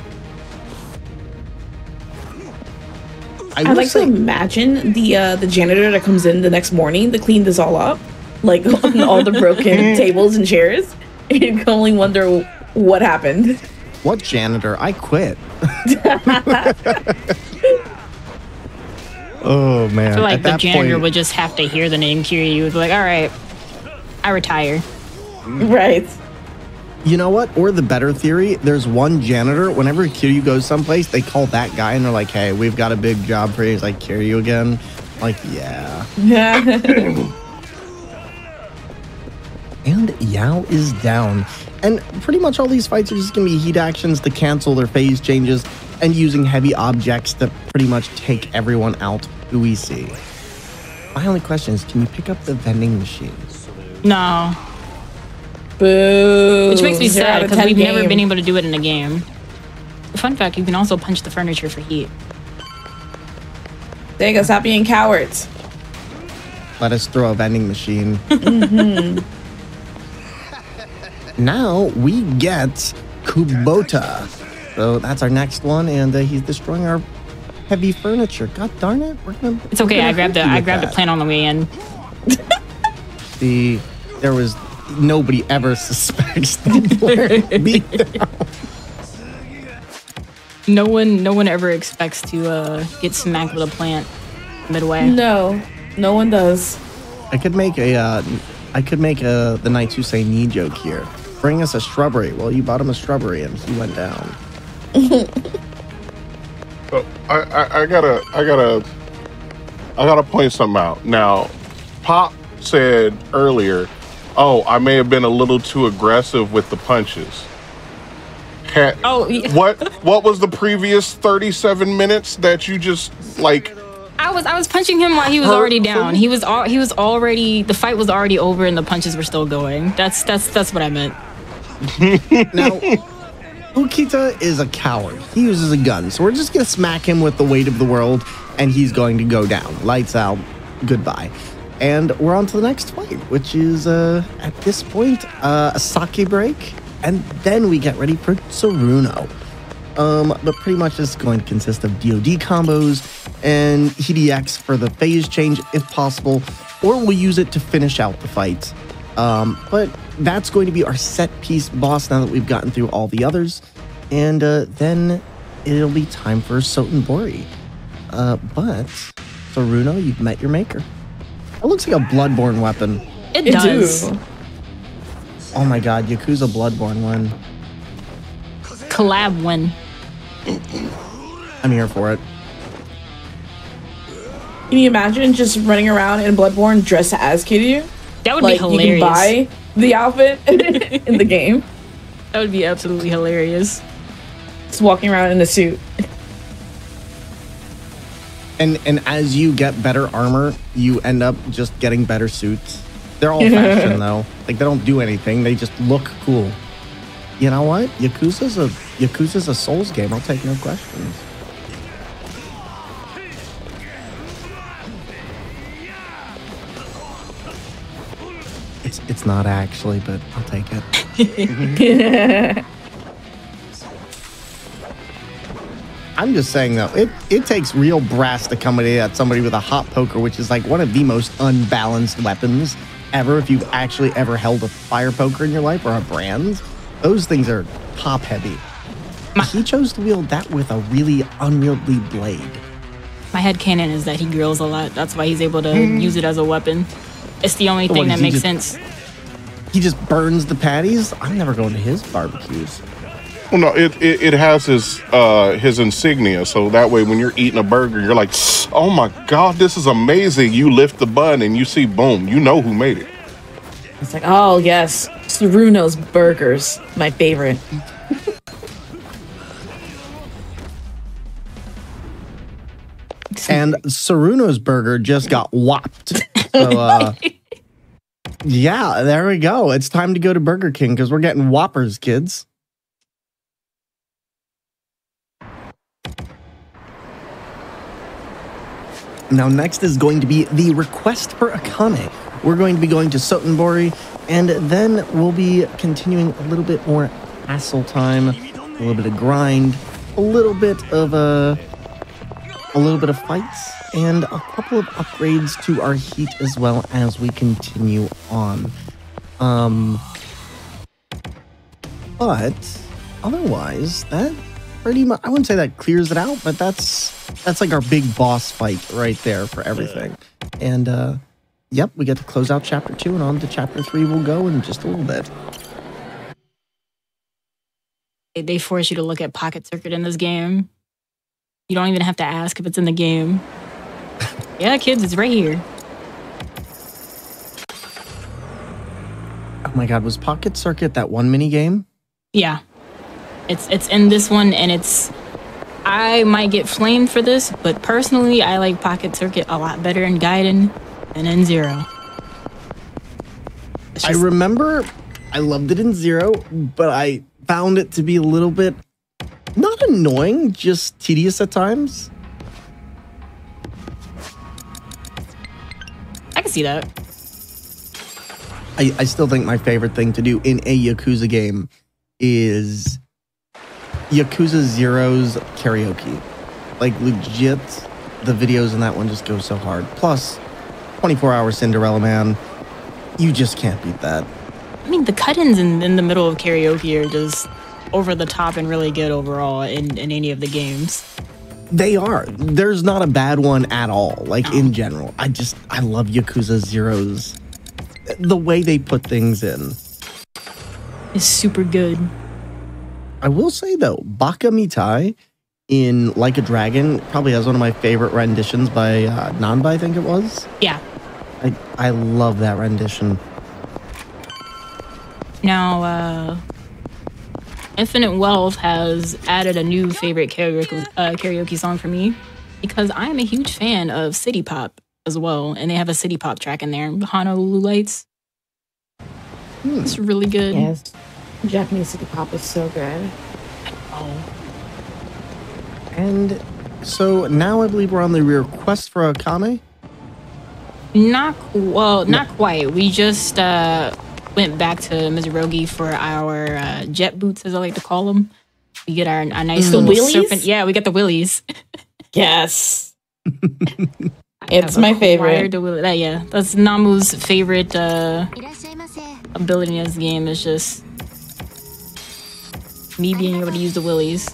I I'd will like to imagine the uh, the janitor that comes in the next morning to clean this all up, like on all the broken tables and chairs. You can only wonder what happened. what janitor? I quit. oh man! I feel like At the that janitor point- would just have to hear the name Kiryu. Would be like, all right, I retire. Right. You know what? Or the better theory, there's one janitor. Whenever Kiryu goes someplace, they call that guy and they're like, hey, we've got a big job for you. He's like, Kiryu again? Like, yeah. And Yao is down. And pretty much all these fights are just going to be heat actions to cancel their phase changes and using heavy objects to pretty much take everyone out who we see. My only question is can you pick up the vending machine? No, Boo. which makes me Zero sad because we've never been able to do it in a game. Fun fact: you can also punch the furniture for heat. There you go. Stop being cowards. Let us throw a vending machine. now we get Kubota. So that's our next one, and uh, he's destroying our heavy furniture. God darn it! We're gonna. It's okay. we're gonna I grabbed the I grabbed the that. plant on the way in. The there was nobody ever suspects the plant beat down. No one, no one ever expects to uh, get smacked with a plant midway. No, no one does. I could make a. Uh, I could make a the Knights Who Say Ni joke here. Bring us a shrubbery. Well, you bought him a shrubbery, and he went down. But I, I, I gotta, I gotta, I gotta point something out. Now, Pop said earlier, "Oh, I may have been a little too aggressive with the punches." Ha- Oh, yeah. what? What was the previous thirty-seven minutes that you just like? I was I was punching him while he was already down. He was all he was already the fight was already over and the punches were still going. That's that's that's what I meant. Now, Ukita is a coward. He uses a gun, so we're just gonna smack him with the weight of the world, and he's going to go down. Lights out. Goodbye. And we're on to the next fight, which is uh, at this point uh, a sake break, and then we get ready for Tsuruno. Um, but pretty much it's going to consist of DoD combos and HDX for the phase change if possible, or we'll use it to finish out the fight. Um, but that's going to be our set piece boss now that we've gotten through all the others, and uh, then it'll be time for Sotenbori. Uh, but Saruno, you've met your maker. It looks like a Bloodborne weapon. It, It does. do. Oh my god, Yakuza Bloodborne one. Collab win. I'm here for it. Can you imagine just running around in Bloodborne dressed as Kiryu? That would Like be hilarious. you can buy the outfit in the game. that would be absolutely hilarious. Just walking around in a suit. And and as you get better armor, you end up just getting better suits. They're all fashion though. Like they don't do anything. They just look cool. You know what? Yakuza's a Yakuza's a Souls game. I'll take no questions. It's it's not actually, but I'll take it. I'm just saying though, it, it takes real brass to come at somebody with a hot poker, which is like one of the most unbalanced weapons ever. If you've actually ever held a fire poker in your life or a brand, those things are top heavy. he chose to wield that with a really unwieldy blade. My head canon is that he grills a lot. That's why he's able to hmm. use it as a weapon. It's the only What, thing that makes just- sense. He just burns the patties. I'm never going to his barbecues. Well, no, it, it, it has his uh, his insignia, so that way when you're eating a burger, you're like, "Oh my god, this is amazing!" You lift the bun and you see, boom, you know who made it. It's like, oh yes, Saruno's burgers, my favorite. And Saruno's burger just got whopped. So, uh, yeah, there we go. It's time to go to Burger King because we're getting Whoppers, kids. Now, next is going to be the request for Akame. We're going to be going to Sotenbori, and then we'll be continuing a little bit more hassle time, a little bit of grind, a little bit of a, a little bit of fights, and a couple of upgrades to our heat as well as we continue on. Um, but otherwise, that pretty much I wouldn't say that clears it out, but that's that's like our big boss fight right there for everything. And uh yep, we get to close out chapter two and on to chapter three we'll go in just a little bit. They- They force you to look at Pocket Circuit in this game. You don't even have to ask if it's in the game. yeah, kids, it's right here. Oh my god, was Pocket Circuit that one mini game? Yeah. It's it's in this one and it's I might get flamed for this, but personally I like Pocket Circuit a lot better in Gaiden than in Zero. It's I remember I loved it in Zero, but I found it to be a little bit not annoying, just tedious at times. I can see that. I, I still think my favorite thing to do in a Yakuza game is Yakuza Zero's karaoke. Like legit, the videos in that one just go so hard. Plus, 24 hour Cinderella Man, you just can't beat that. I mean the cut-ins in, in the middle of karaoke are just over the top and really good overall in, in any of the games. They are. There's not a bad one at all. Like in general, I just I love Yakuza Zero's the way they put things in. It's super good. I will say though, Baka Mitai in Like a Dragon probably has one of my favorite renditions by uh, Nanba, I think it was. Yeah. I I love that rendition. Now, uh, Infinite Wealth has added a new favorite karaoke, uh, karaoke song for me because I am a huge fan of City Pop as well, and they have a City Pop track in there, Honolulu Lights. It's really good. Yes, Japanese city pop is so good. Oh. And so now I believe we're on the request for Akame. Not well, not quite. We just uh, went back to Mizorogi for our uh, jet boots, as I like to call them. We get our, our nice mm. the little serpent. Yeah, we get the willies. yes. it's my favorite. That, yeah, that's Namu's favorite uh, ability in this game. Is just me being able to use the willies.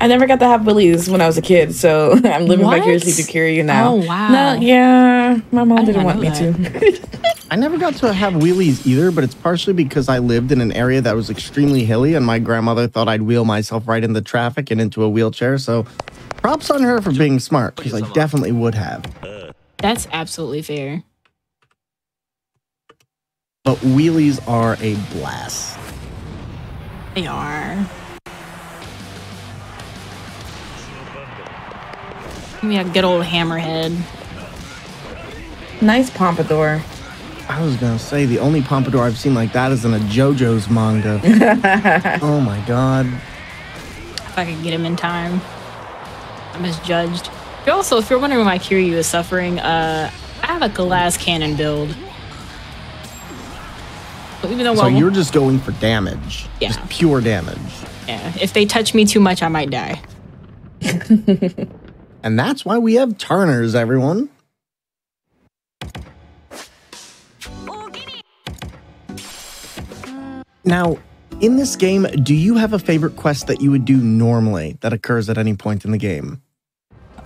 I never got to have willies when I was a kid, so I'm living What? vicariously through Kiryu now. Oh, wow. No, yeah, my mom I did didn't want me know to. I never got to have wheelies either, but it's partially because I lived in an area that was extremely hilly, and my grandmother thought I'd wheel myself right into the traffic and into a wheelchair. So, props on her for being smart, because I definitely would have. That's absolutely fair. But wheelies are a blast. They are. We have good old hammerhead. nice pompadour. I was gonna say the only pompadour I've seen like that is in a JoJo's manga. oh my god. If I could get him in time. I misjudged. But also, if you're wondering why Kiryu is suffering, uh, I have a glass cannon build. So even though So well, you're just going for damage. Yeah. Just pure damage. yeah, if they touch me too much, I might die. And that's why we have Tauriners, everyone. Now, in this game, do you have a favorite quest that you would do normally that occurs at any point in the game?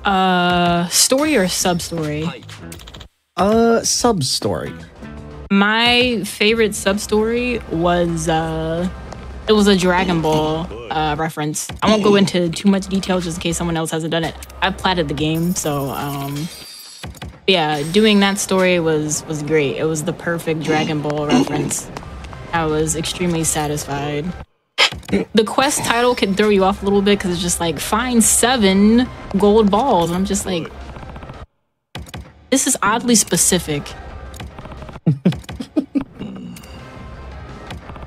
Uh, story or sub story? Uh, sub story. My favorite sub story was uh, it was a Dragon Ball uh, reference. I won't go into too much detail just in case someone else hasn't done it. I've platted the game, so um, yeah, doing that story was was great. It was the perfect Dragon Ball reference. I was extremely satisfied. The quest title can throw you off a little bit because it's just like find seven gold balls. I'm just like, this is oddly specific.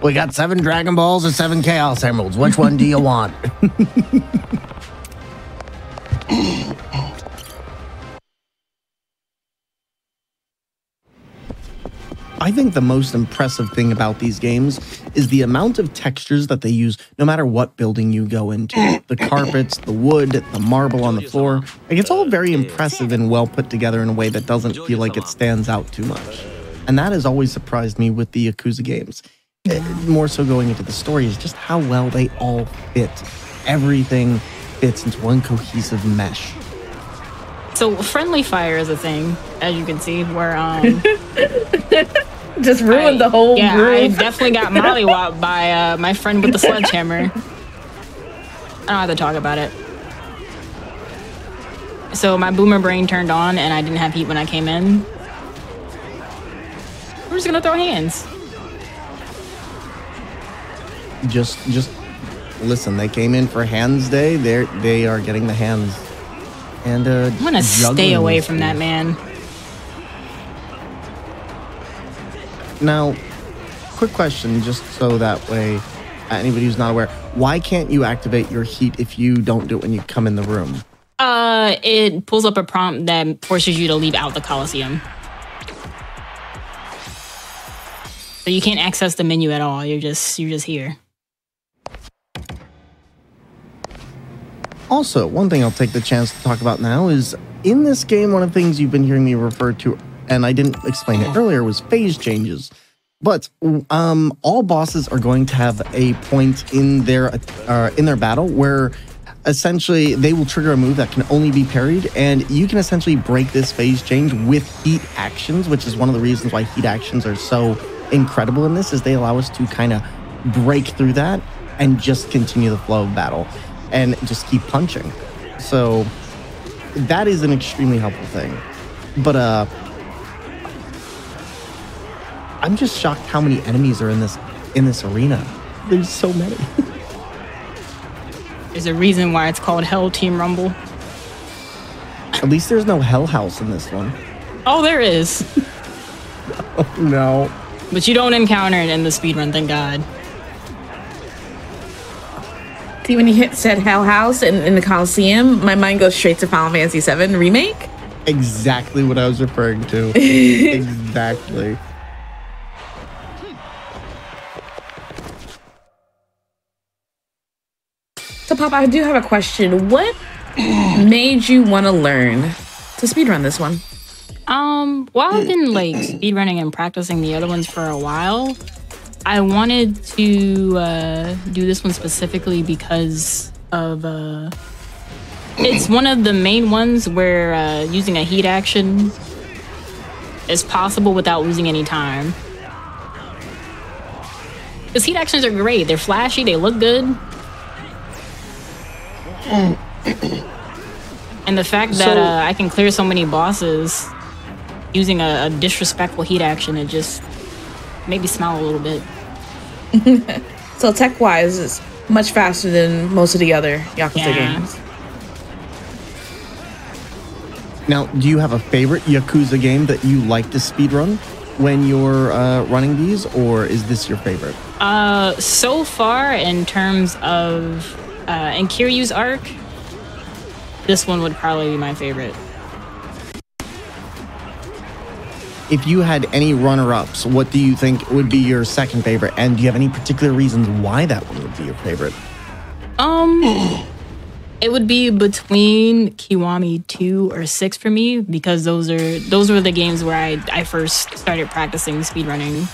We got seven Dragon Balls and seven Chaos Emeralds. Which one do you want? I think the most impressive thing about these games is the amount of textures that they use no matter what building you go into. The carpets, the wood, the marble on the floor. Like it's all very impressive and well put together in a way that doesn't feel like it stands out too much. And that has always surprised me with the Yakuza games. Eh, More so going into the story is just how well they all fit. Everything fits into one cohesive mesh. So friendly fire is a thing, as you can see, where um Just ruined the whole yeah, I definitely got mollywopped by uh, my friend with the sledgehammer. I don't have to talk about it. So my boomer brain turned on, and I didn't have heat when I came in. We're just gonna throw hands. Just just listen, they came in for hands day. They're they are getting the hands. And uh I'm gonna stay away from that man. Now, quick question, just so that way anybody who's not aware, why can't you activate your heat if you don't do it when you come in the room? Uh, it pulls up a prompt that forces you to leave out the Coliseum. So you can't access the menu at all. You're just you're just here. Also, one thing I'll take the chance to talk about now is in this game, one of the things you've been hearing me refer to, and I didn't explain it earlier, was phase changes. But um, all bosses are going to have a point in their uh, in their battle where essentially they will trigger a move that can only be parried, and you can essentially break this phase change with heat actions, which is one of the reasons why heat actions are so incredible in this. Is they allow us to kind of break through that and just continue the flow of battle and just keep punching. So that is an extremely helpful thing. But uh I'm just shocked how many enemies are in this in this arena. There's so many. There's a reason why it's called Hell Team Rumble. At least there's no Hell House in this one. Oh, there is, No. But you don't encounter it in the speedrun. Thank God. See, when you hit said Hell House in, in the Coliseum, my mind goes straight to Final Fantasy VII Remake. Exactly what I was referring to. exactly. So, Papa, I do have a question. What made you want to learn to speedrun this one? Um, while I've been like speedrunning and practicing the other ones for a while, I wanted to uh, do this one specifically because of uh, it's one of the main ones where uh, using a heat action is possible without losing any time. Because heat actions are great. They're flashy. They look good. And the fact that So- uh, I can clear so many bosses using a, a disrespectful heat action, it just made me smile a little bit. So, tech wise, it's much faster than most of the other Yakuza Yeah. games. Now, do you have a favorite Yakuza game that you like to speedrun when you're uh, running these, or is this your favorite? Uh, so far, in terms of uh, in Kiryu's arc, this one would probably be my favorite. If you had any runner-ups, what do you think would be your second favorite? And do you have any particular reasons why that one would be your favorite? Um, it would be between Kiwami two or six for me because those are those were the games where I I first started practicing speedrunning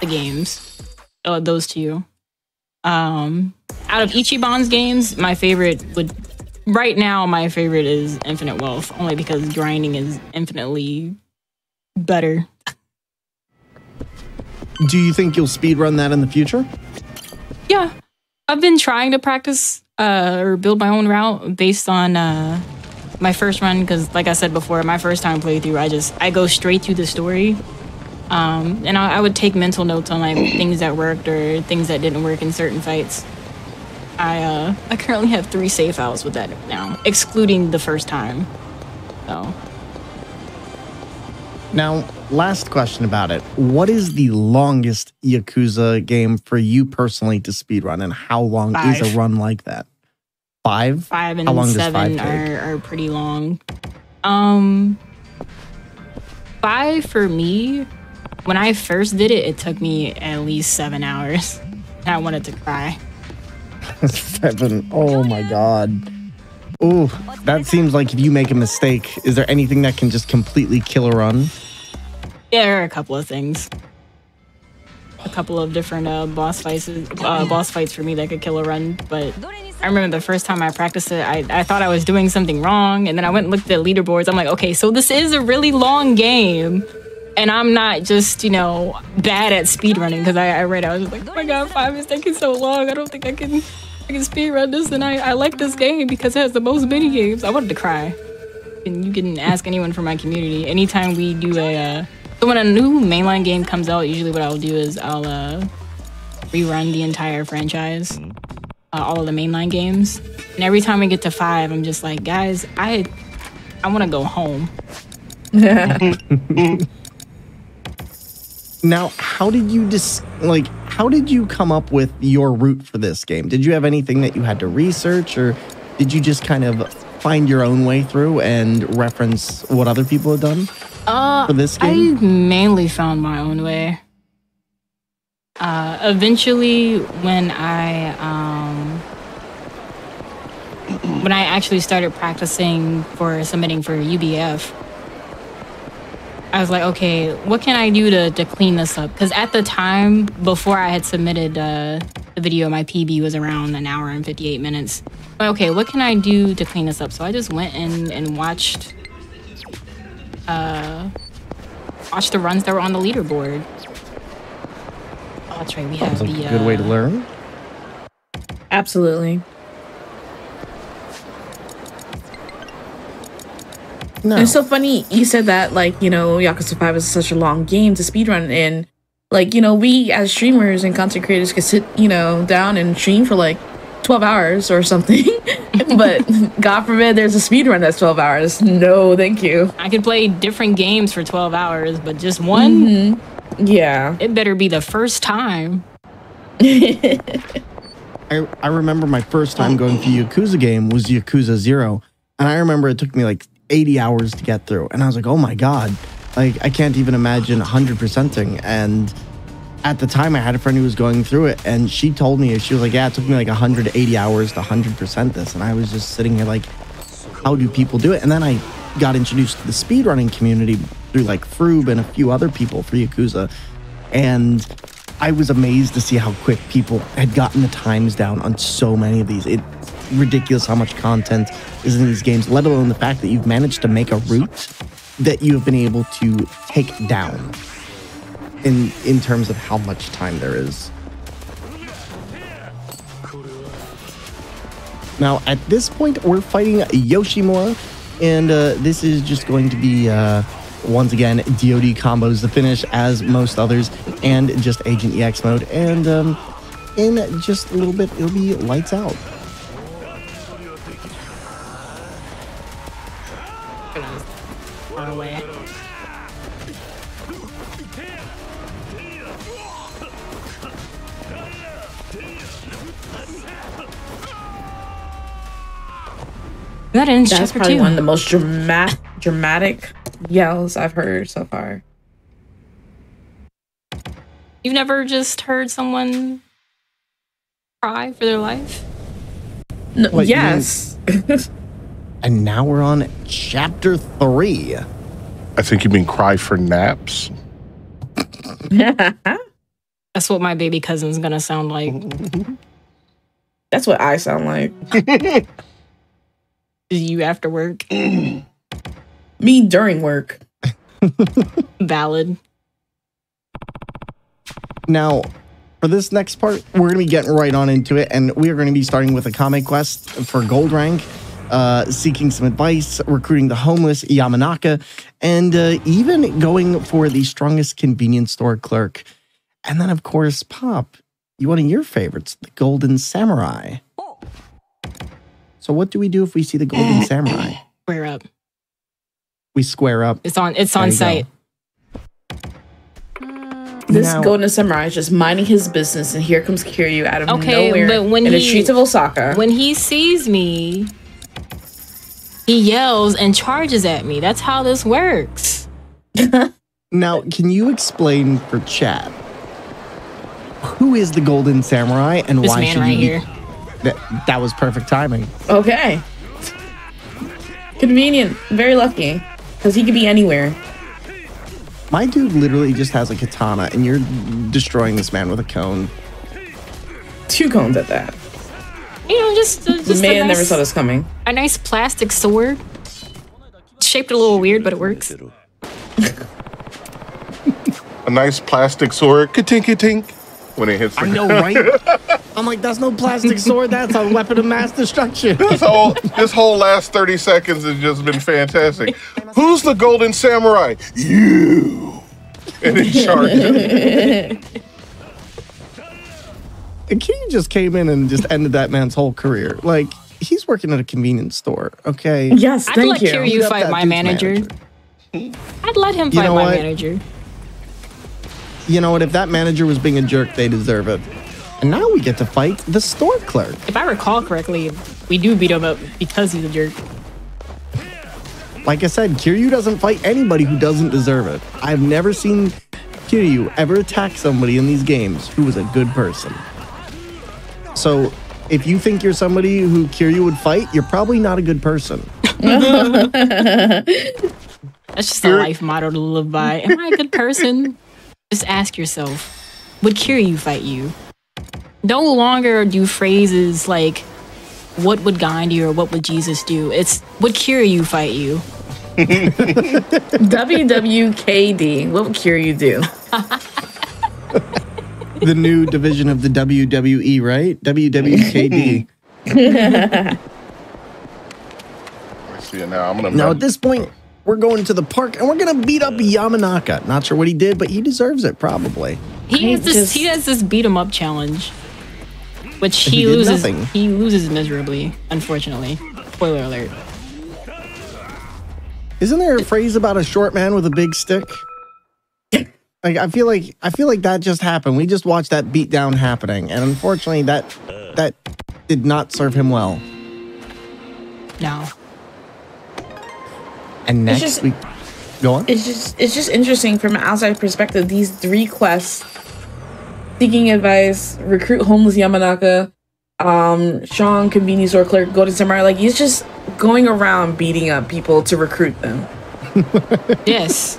the games. Oh, those two. Um, out of Ichiban's games, my favorite would right now my favorite is Infinite Wealth, only because grinding is infinitely better. Do you think you'll speedrun that in the future? Yeah, I've been trying to practice uh, or build my own route based on uh, my first run because, like I said before, my first time playthrough, I just I go straight to the story, um, and I, I would take mental notes on like things that worked or things that didn't work in certain fights. I uh, I currently have three safe files with that now, excluding the first time. So Now, last question about it. What is the longest Yakuza game for you personally to speedrun, and how long is a run like that? Five? five and How long does seven five are, are pretty long. Um, five for me. When I first did it, it took me at least seven hours. I wanted to cry. Seven. Oh my god. Ooh, that seems like if you make a mistake, is there anything that can just completely kill a run? Yeah, there are a couple of things. A couple of different uh, boss fights, uh, boss fights for me that could kill a run. But I remember the first time I practiced it, I, I thought I was doing something wrong, and then I went and looked at the leaderboards. I'm like, okay, so this is a really long game, and I'm not just you know bad at speedrunning because I, I read. I was like, oh my god, five is taking so long. I don't think I can I can speedrun this, and I, I like this game because it has the most mini games. I wanted to cry. And you can ask anyone from my community. Anytime we do a uh, so when a new mainline game comes out, usually what I'll do is I'll uh, rerun the entire franchise, uh, all of the mainline games, and every time we get to five, I'm just like, guys, I I want to go home. Now, how did you just like how did you come up with your route for this game? Did you have anything that you had to research or did you just kind of find your own way through and reference what other people have done Uh, for this game? I mainly found my own way. Uh, eventually, when I um, when I actually started practicing for submitting for UBF, I was like, okay, what can I do to, to clean this up? Because at the time, before I had submitted uh, the video, my PB was around an hour and 58 minutes. But okay, what can I do to clean this up? So I just went and, and watched uh, watched the runs that were on the leaderboard. Oh, that's right. We have It's a the good way to uh, learn. Absolutely. No. And it's so funny you said that, like, you know, Yakuza 5 is such a long game to speedrun and like, you know, we as streamers and content creators could sit, you know, down and stream for like 12 hours or something. but God forbid there's a speedrun that's 12 hours. No, thank you. I could play different games for 12 hours, but just one, mm-hmm. Yeah. it better be the first time. I, I remember my first time going through Yakuza game was Yakuza Zero, and I remember it took me like 80 hours to get through, and I was like, oh my god, like I can't even imagine 100 percenting. And at the time, I had a friend who was going through it, and she told me she was like, yeah, it took me like 180 hours to 100 percent this, and I was just sitting here like, how do people do it? And then I got introduced to the speedrunning community through like Froob and a few other people for Yakuza, and I was amazed to see how quick people had gotten the times down on so many of these. Ridiculous how much content is in these games, let alone the fact that you've managed to make a route that you have been able to take down in in terms of how much time there is. Now, at this point, we're fighting Yoshimura, and uh, this is just going to be, uh, once again, DoD combos the finish as most others, and just Agent EX mode. And um, in just a little bit, it'll be lights out. That ends That's chapter probably two. one of the most dramatic dramatic yells I've heard so far. You've never just heard someone cry for their life? No, What, yes. And now we're on chapter three. I think you mean cry for naps. That's what my baby cousin's gonna sound like. That's what I sound like. You after work. Me during work. Valid. Now, for this next part, we're going to be getting right on into it, and we are going to be starting with a comic quest for gold rank, uh, seeking some advice, recruiting the homeless Yamanaka, and uh, even going for the strongest convenience store clerk. And then, of course, Pop, you one of your favorites, the Golden Samurai. So, what do we do if we see the Golden Samurai? Square up. We square up. It's on. It's There on you go. site. This Now- golden samurai is just minding his business, and here comes Kiryu out of Okay, nowhere but when in the he- streets of Osaka. When he sees me, he yells and charges at me. That's how this works. Now, can you explain for chat who is the Golden Samurai and This why man should right you be- here. That, that was perfect timing. okay. Convenient. Very lucky. Because he could be anywhere. My dude literally just has a katana, and you're destroying this man with a cone. Two cones at that. You know, just, uh, just The man nice, never saw this coming. a nice plastic sword. Shaped a little weird, but it works. A nice plastic sword, ka-tink, ka-tink, when it hits the I know, right? I'm like, that's no plastic sword. That's a weapon of mass destruction. this whole this whole last 30 seconds has just been fantastic. Who's the golden samurai? You. And it charges. And King just came in and just ended that man's whole career. Like, he's working at a convenience store, okay? Yes, I'd thank let you. Kiryu fight my dude's manager. I'd let him You fight know my what? manager. You know what? If that manager was being a jerk, they deserve it. And now we get to fight the store clerk. If I recall correctly, we do beat him up because he's a jerk. Like I said, Kiryu doesn't fight anybody who doesn't deserve it. I've never seen Kiryu ever attack somebody in these games who was a good person. So, if you think you're somebody who Kiryu would fight, you're probably not a good person. That's just a life motto to live by. Am I a good person? Just ask yourself, would Kiryu fight you? No longer do phrases like, what would Gandhi or what would Jesus do? It's, would Kiryu fight you? WWKD. What would Kiryu do? The new division of the WWE, right? WWKD. I see it now. I'm gonna now, at this point, we're going to the park and we're going to beat up Yamanaka. Not sure what he did, but he deserves it probably. He has this, just- he has this beat 'em up challenge, which he, he loses. nothing. He loses miserably, unfortunately. Spoiler alert. Isn't there a phrase about a short man with a big stick? Like I feel like I feel like that just happened. We just watched that beatdown happening, and unfortunately, that that did not serve him well. No. And next just- we go on. It's just it's just interesting from an outside perspective. These three quests: seeking advice, recruit homeless Yamanaka, um, Sean convenience store clerk, go to samurai. Like he's just going around beating up people to recruit them. Yes.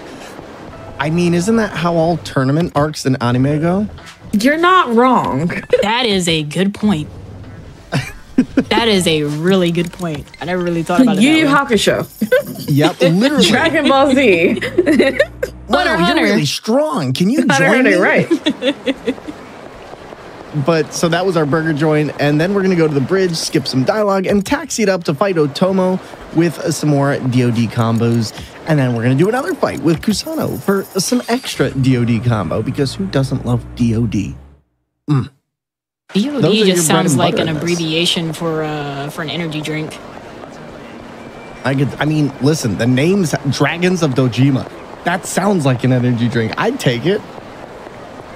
I mean, isn't that how all tournament arcs in anime go? You're not wrong. That is a good point. That is a really good point. I never really thought about it. Yu Yu that way. Hakusho, Yep, literally. Dragon Ball Z, wow, Hunter, you're Hunter. really strong. Can you Hunter join Hunter, me? right? But so that was our burger joint, and then we're gonna go to the bridge, skip some dialogue, and taxi it up to fight Otomo with uh, some more DoD combos, and then we're gonna do another fight with Kusano for some extra DoD combo because who doesn't love DoD? DOD Those just sounds like an abbreviation for uh for an energy drink. I could, I mean, listen, the name's Dragons of Dojima. That sounds like an energy drink. I'd take it.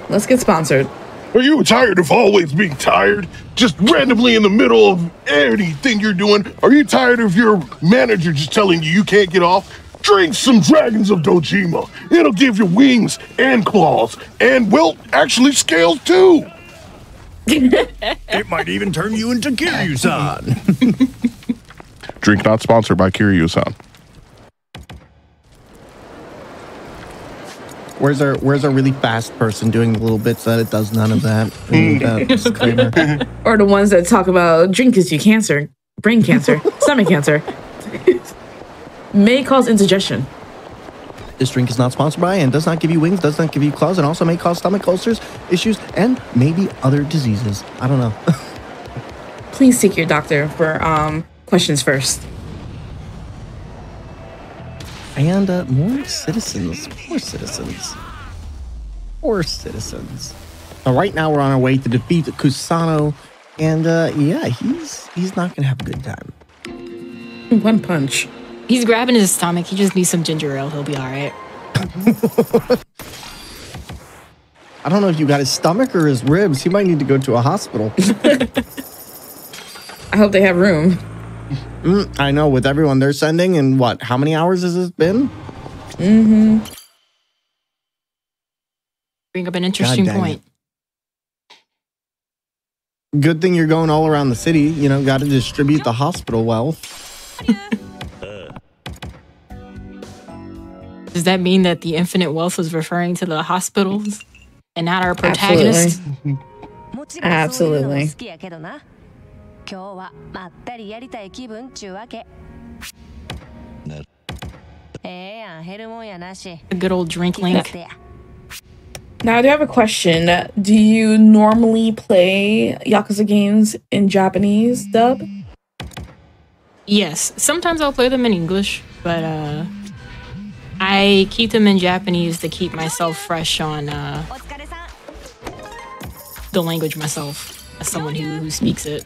Let's get sponsored. Are you tired of always being tired? Just randomly in the middle of anything you're doing? Are you tired of your manager just telling you you can't get off? Drink some Dragons of Dojima. It'll give you wings and claws and, well, actually scales too. It might even turn you into Kiryu-san. Drink not sponsored by Kiryu-san. Drink not sponsored by Kiryu-san. Now, at this point, we're going to be starting with a comic quest for gold rank, seeking some advice, recruiting the homeless Yamanaka, and even going for the strongest convenience store clerk. And then, of course, Pop, you want of your favorites, the Golden Samurai. Where's our Where's our really fast person doing the little bits that it does none of that? We need that. Or the ones that talk about drink gives you cancer, brain cancer, stomach cancer. May cause indigestion. This drink is not sponsored by and does not give you wings, does not give you claws, and also may cause stomach ulcers, issues, and maybe other diseases. I don't know. Please seek your doctor for um, questions first. and uh, more citizens, more citizens, more citizens. Now, right now, we're on our way to defeat Kusano, and uh, yeah, he's he's not gonna have a good time. One punch. He's grabbing his stomach. He just needs some ginger ale. He'll be all right. I don't know if you got his stomach or his ribs. He might need to go to a hospital. I hope they have room. Mm, I know with everyone they're sending, and what? How many hours has this been? Mm hmm. Bring up an interesting point. Good thing you're going all around the city. You know, got to distribute the hospital well. Does that mean that the infinite wealth was referring to the hospitals and not our protagonists? Absolutely. Absolutely. A good old drink link. Now, I do have a question. Do you normally play Yakuza games in Japanese dub? Yes. Sometimes I'll play them in English, but uh, I keep them in Japanese to keep myself fresh on uh, the language myself as someone who, who speaks it.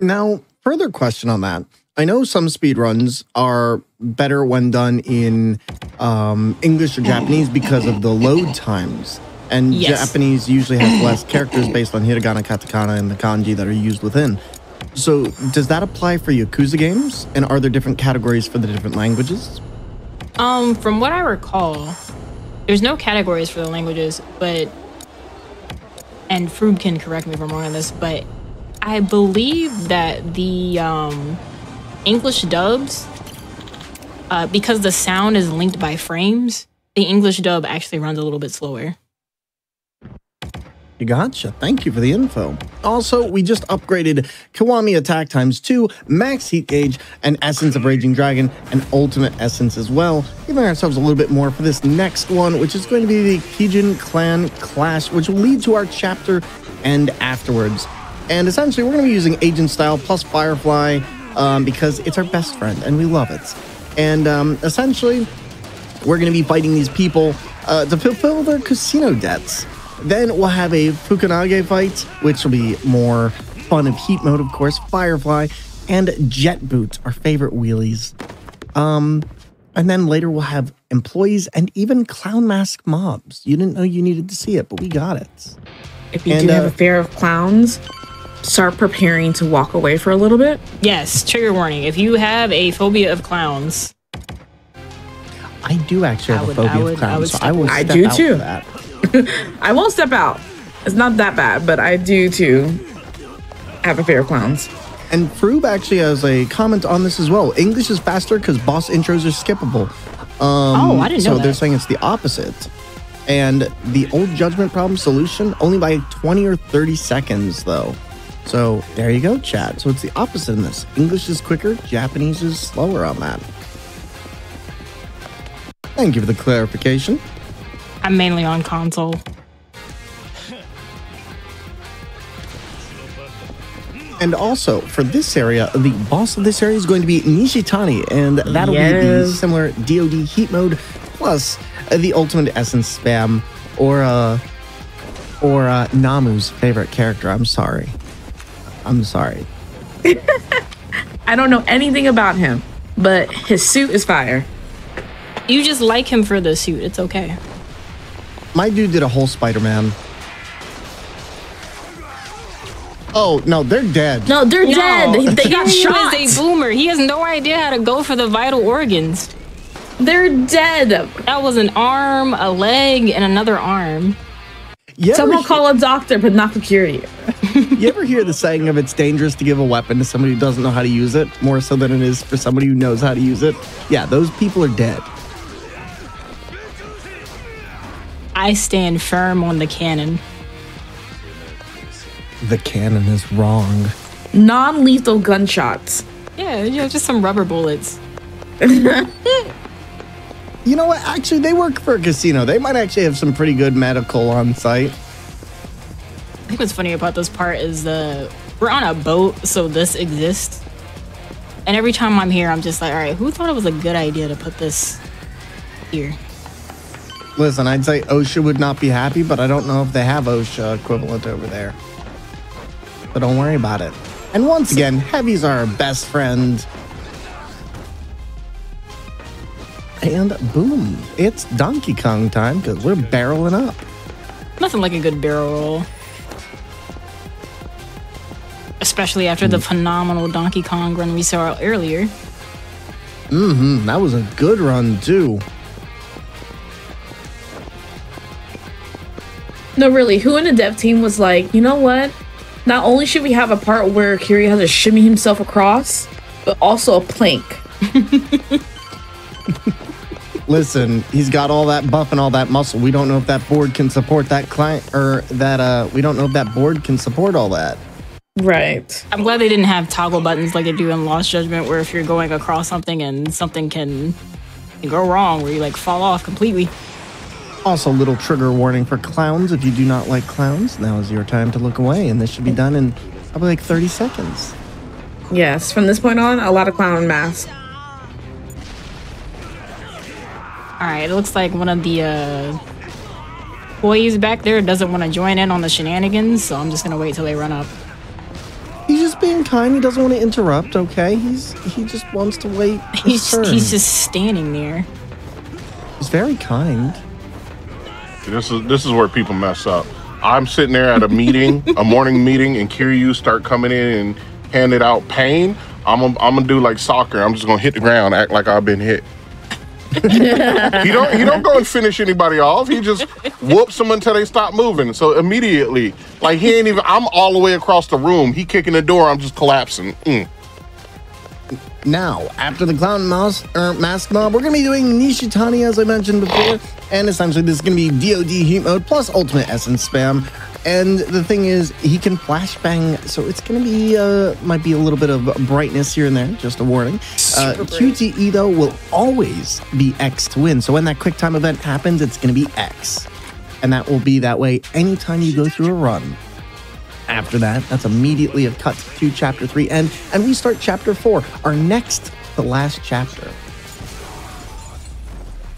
Now, further question on that. I know some speedruns are better when done in um, English or Japanese because of the load times. And yes. Japanese usually has less characters based on hiragana, katakana, and the kanji that are used within. So, does that apply for Yakuza games? And are there different categories for the different languages? Um, from what I recall, there's no categories for the languages, but and Froob can correct me if I'm wrong on this, but I believe that the um, English dubs, uh, because the sound is linked by frames, the English dub actually runs a little bit slower. Gotcha. Thank you for the info. Also, we just upgraded Kiwami attack times 2, max heat gauge, and essence of Raging Dragon, and ultimate essence as well, giving ourselves a little bit more for this next one, which is going to be the Kijin Clan Clash, which will lead to our chapter end afterwards. And essentially, we're going to be using Agent Style plus Firefly um, because it's our best friend and we love it. And um, essentially, we're going to be fighting these people uh, to fulfill their casino debts. Then we'll have a Fukunage fight, which will be more fun of heat mode, of course, Firefly, and Jet Boots, our favorite wheelies. Um, and then later we'll have employees and even clown mask mobs. You didn't know you needed to see it, but we got it. If you And, do have uh, a fear of clowns, start preparing to walk away for a little bit. Yes, trigger warning. If you have a phobia of clowns, I do actually have would- a phobia would- of clowns, I would so I will away. I step do out too. For that. I won't step out. It's not that bad, but I do too have a fear of clowns. And Froob actually has a comment on this as well. English is faster because boss intros are skippable. Um, Oh, I didn't so know they're saying it's the opposite. And the old judgment problem solution only by 20 or 30 seconds though. So there you go, chat. So it's the opposite in this. English is quicker, Japanese is slower on that. Thank you for the clarification. I'm mainly on console. And also for this area, the boss of this area is going to be Nishitani, and that'll be the similar DoD heat mode plus uh, the ultimate essence spam, or uh, or uh, Namu's favorite character. I'm sorry, I'm sorry. I don't know anything about him, but his suit is fire. You just like him for the suit. It's okay. My dude did a whole Spider-Man. Oh no, they're dead. No, they're No, dead. They, they got he shot. is a boomer. He has no idea how to go for the vital organs. They're dead. That was an arm, a leg, and another arm. You ever, Someone call a doctor, but not the cure you. you ever hear the saying of it's dangerous to give a weapon to somebody who doesn't know how to use it more so than it is for somebody who knows how to use it? Yeah, those people are dead. I stand firm on the cannon. The cannon is wrong. Non-lethal gunshots. Yeah, you know, just some rubber bullets. You know what? Actually, they work for a casino. They might actually have some pretty good medical on site. I think what's funny about this part is the we're on a boat, so this exists. And every time I'm here, I'm just like, all right, who thought it was a good idea to put this here? Listen, I'd say OSHA would not be happy, but I don't know if they have OSHA equivalent over there. But don't worry about it. And once again, Heavy's our best friend. And boom, it's Donkey Kong time because we're barreling up. Nothing like a good barrel roll. Especially after the phenomenal Donkey Kong run we saw earlier. Mm hmm. that was a good run too. No, really, who in the dev team was like, you know what? Not only should we have a part where Kiryu has to shimmy himself across, but also a plank. Listen, he's got all that buff and all that muscle. We don't know if that board can support that client or that uh we don't know if that board can support all that. Right. I'm glad they didn't have toggle buttons like they do in Lost Judgment, where if you're going across something and something can, can go wrong, where you like fall off completely. Also, little trigger warning for clowns. If you do not like clowns, now is your time to look away, and this should be done in probably like 30 seconds. Yes, from this point on, a lot of clown masks. All right, it looks like one of the uh, boys back there doesn't want to join in on the shenanigans, so I'm just gonna wait till they run up. He's just being kind. He doesn't want to interrupt. Okay, he's he just wants to wait. His He's turn. he's just standing there. he's very kind. This is this is where people mess up. I'm sitting there at a meeting, a morning meeting, and Kiryu start coming in and handing out pain. I'm gonna, I'm gonna do like soccer. I'm just gonna hit the ground, act like I've been hit. he don't he don't go and finish anybody off. He just whoops them until they stop moving. So immediately, like he ain't even. I'm all the way across the room. He kicking the door. I'm just collapsing. Mm. Now, after the clown mouse er, mask mob, we're gonna be doing Nishitani as I mentioned before, and essentially this is gonna be DoD heat mode plus ultimate essence spam. And the thing is, he can flashbang, so it's gonna be uh might be a little bit of brightness here and there. Just a warning. Uh, QTE though will always be X to win. So when that quick time event happens, it's gonna be X, and that will be that way anytime you go through a run. After that, that's immediately a cut to chapter three end, and we start chapter four, our next to last chapter.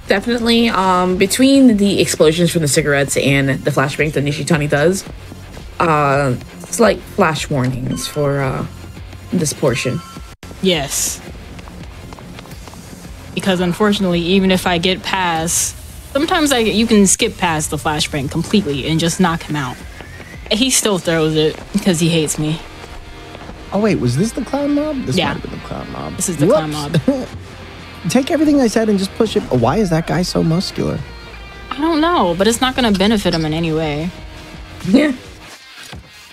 Definitely, um, between the explosions from the cigarettes and the flashbang that Nishitani does, uh, slight flash warnings for uh, this portion. Yes. Because unfortunately, even if I get past, sometimes I you can skip past the flashbang completely and just knock him out. He still throws it because he hates me. Oh wait, was this the clown mob? This Yeah. might have been the clown mob. This is the clown mob. Take everything I said and just push it. Why is that guy so muscular? I don't know, but it's not going to benefit him in any way. Yeah.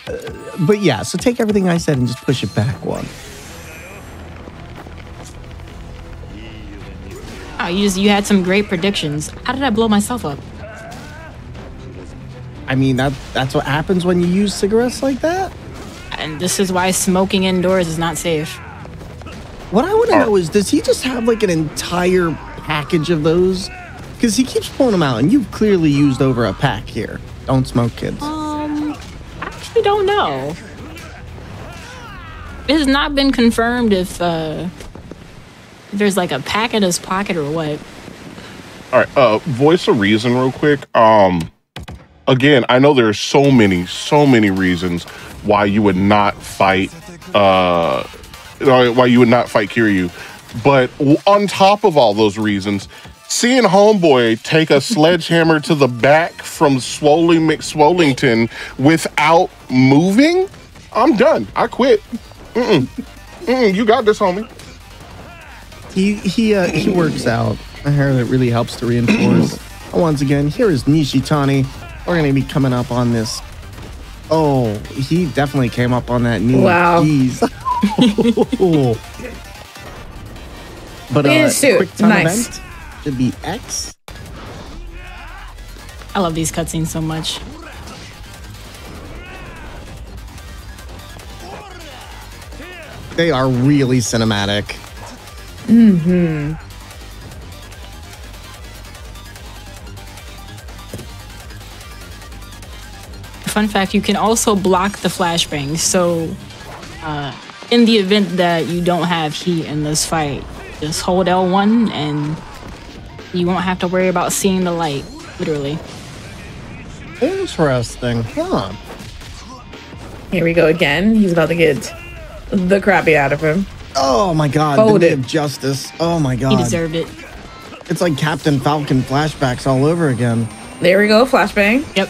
Uh, but yeah, so take everything I said and just push it back one. Oh, you just you had some great predictions. How did I blow myself up? I mean that that's what happens when you use cigarettes like that. And this is why smoking indoors is not safe. What I want to know is, does he just have like an entire package of those? Because he keeps pulling them out, and you've clearly used over a pack here. Don't smoke, kids. Um, I actually don't know. It has not been confirmed if uh if there's like a pack in his pocket or what. All right, uh, voice of reason, real quick. Um, again, I know there are so many, so many reasons why you would not fight, uh, why you would not fight Kiryu. But on top of all those reasons, seeing Homeboy take a sledgehammer to the back from Swoley McSwolington without moving, I'm done. I quit. Mm-mm. Mm-mm, you got this, homie. He he uh, he works out a hair that really helps to reinforce. Once again, here is Nishitani. We're gonna be coming up on this. Oh, he definitely came up on that knee. Wow. Jeez. but Look at uh, his suit. quick time Nice. event should be X. I love these cutscenes so much. They are really cinematic. Fun fact, you can also block the flashbangs. So, uh, in the event that you don't have heat in this fight, just hold L1 and you won't have to worry about seeing the light, literally. Interesting. Huh. Here we go again. He's about to get the crappy out of him. Oh my god. Hold the. Day of justice. Oh my god. He deserved it. It's like Captain Falcon flashbacks all over again. There we go. Flashbang. Yep.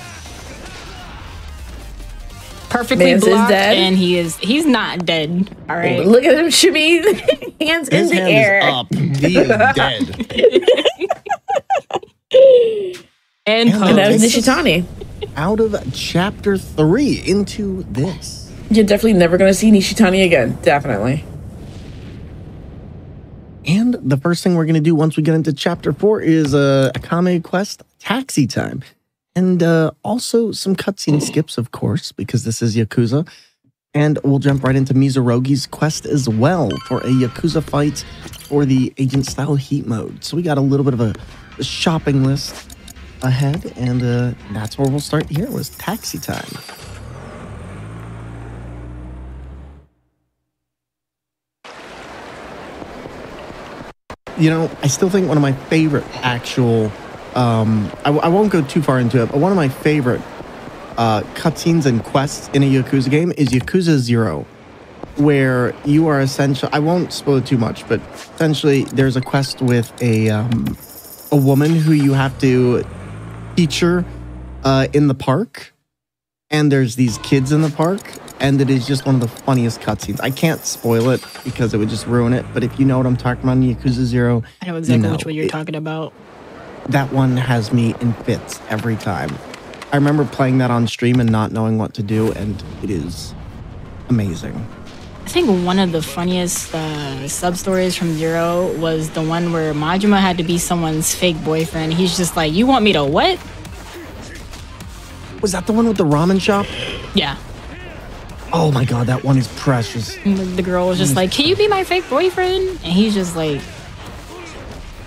Perfectly Mance is blocked, dead. and he is he's not dead. All right. Look at him shimmy hands in the hand air. is up. He is dead. And And And that was Nishitani. Out of chapter three into this. You're definitely never going to see Nishitani again. Definitely. And the first thing we're going to do once we get into chapter four is uh, Akame Quest Taxi Time. And uh, also some cutscene skips, of course, because this is Yakuza. And we'll jump right into Mizorogi's quest as well for a Yakuza fight for the agent style heat mode. So we got a little bit of a, shopping list ahead, and uh, that's where we'll start here with Taxi Time. you know, I still think one of my favorite actual, um, I, I won't go too far into it, but one of my favorite uh, cutscenes and quests in a Yakuza game is Yakuza Zero, where you are essentially, I won't spoil it too much, but essentially there's a quest with a, um, a woman who you have to feature uh, in the park, and there's these kids in the park, and it is just one of the funniest cutscenes. I can't spoil it because it would just ruin it, but if you know what I'm talking about in Yakuza Zero, I know exactly know, which one you're it- talking about. That one has me in fits every time. I remember playing that on stream and not knowing what to do, and it is amazing. I think one of the funniest uh, sub stories from Zero was the one where Majima had to be someone's fake boyfriend. He's just like, "You want me to what?" Was that the one with the ramen shop? Yeah. Oh my god, that one is precious. And the, the girl was just like, "Can you be my fake boyfriend?" And he's just like,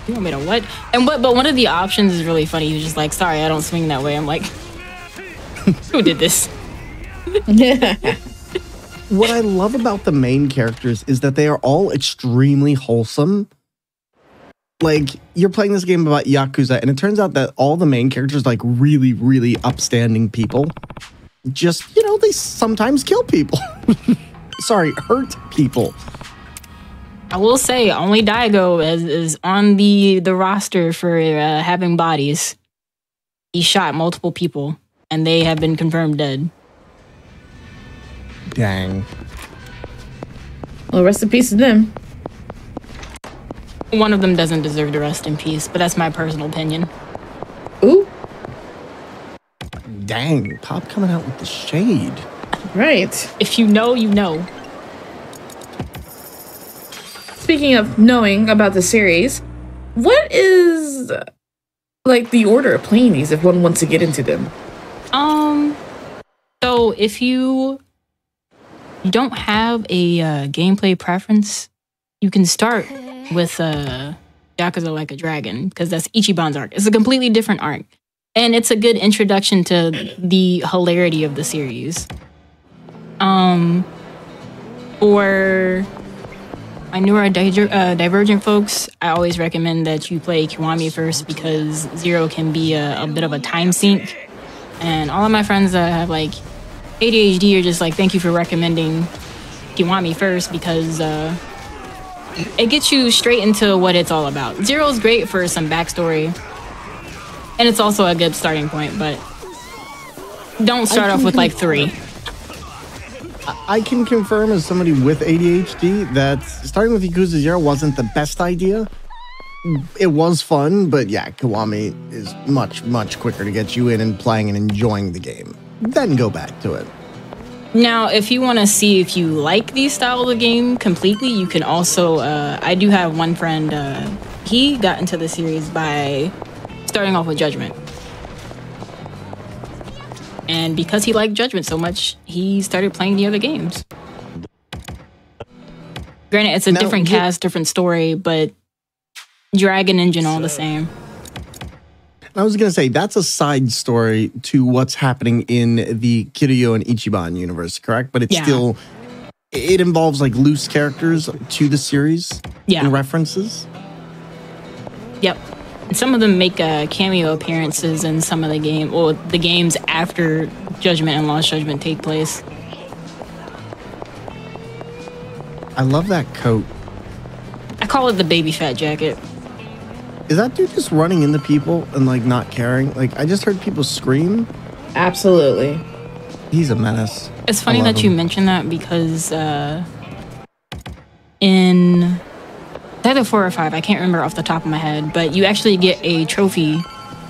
"You want me to what?" And what? But one of the options is really funny. He's just like, "Sorry, I don't swing that way." I'm like, "Who did this?" What I love about the main characters is that they are all extremely wholesome. Like, you're playing this game about Yakuza, and it turns out that all the main characters, like, really, really upstanding people. Just, you know, they sometimes kill people. Sorry, hurt people. I will say, only Daigo is, is on the the roster for uh, having bodies. He shot multiple people, and they have been confirmed dead. Dang. well, rest in peace to them. One of them doesn't deserve to rest in peace, but that's my personal opinion. Ooh, Dang. Pop coming out with the shade. right. If you know, you know. Speaking of knowing about the series, what is like the order of playing these if one wants to get into them? Um, so if you don't have a uh, gameplay preference, you can start with uh, Yakuza Like a Dragon because that's Ichiban's arc. It's a completely different arc, and it's a good introduction to the hilarity of the series. Um, for my newer Diver- uh, Divergent folks, I always recommend that you play Kiwami first because Zero can be a, a bit of a time sink. And all of my friends that have like ADHD are just like, thank you for recommending Kiwami first because uh, it gets you straight into what it's all about. Zero's great for some backstory, and it's also a good starting point, but don't start off with like three. I can confirm as somebody with ADHD that starting with Yakuza Zero wasn't the best idea. It was fun, but yeah, Kiwami is much, much quicker to get you in and playing and enjoying the game. Then go back to it. Now, if you want to see if you like the style of game completely, you can also. Uh, I do have one friend. Uh, he got into the series by starting off with Judgment. And because he liked Judgment so much, he started playing the other games. Granted, it's a Now, different you- cast, different story, but Dragon Engine all the same. I was gonna say that's a side story to what's happening in the Kiryu and Ichiban universe, correct? But it's Yeah. still it involves like loose characters to the series Yeah. and references. Yep. And some of them make uh, cameo appearances in some of the game, or the games after Judgment and Lost Judgment take place. I love that coat. I call it the baby fat jacket. Is that dude just running into people and like not caring? Like I just heard people scream. Absolutely. He's a menace. It's funny I love that you him. mentioned that because uh, in it's either four or five, I can't remember off the top of my head, but you actually get a trophy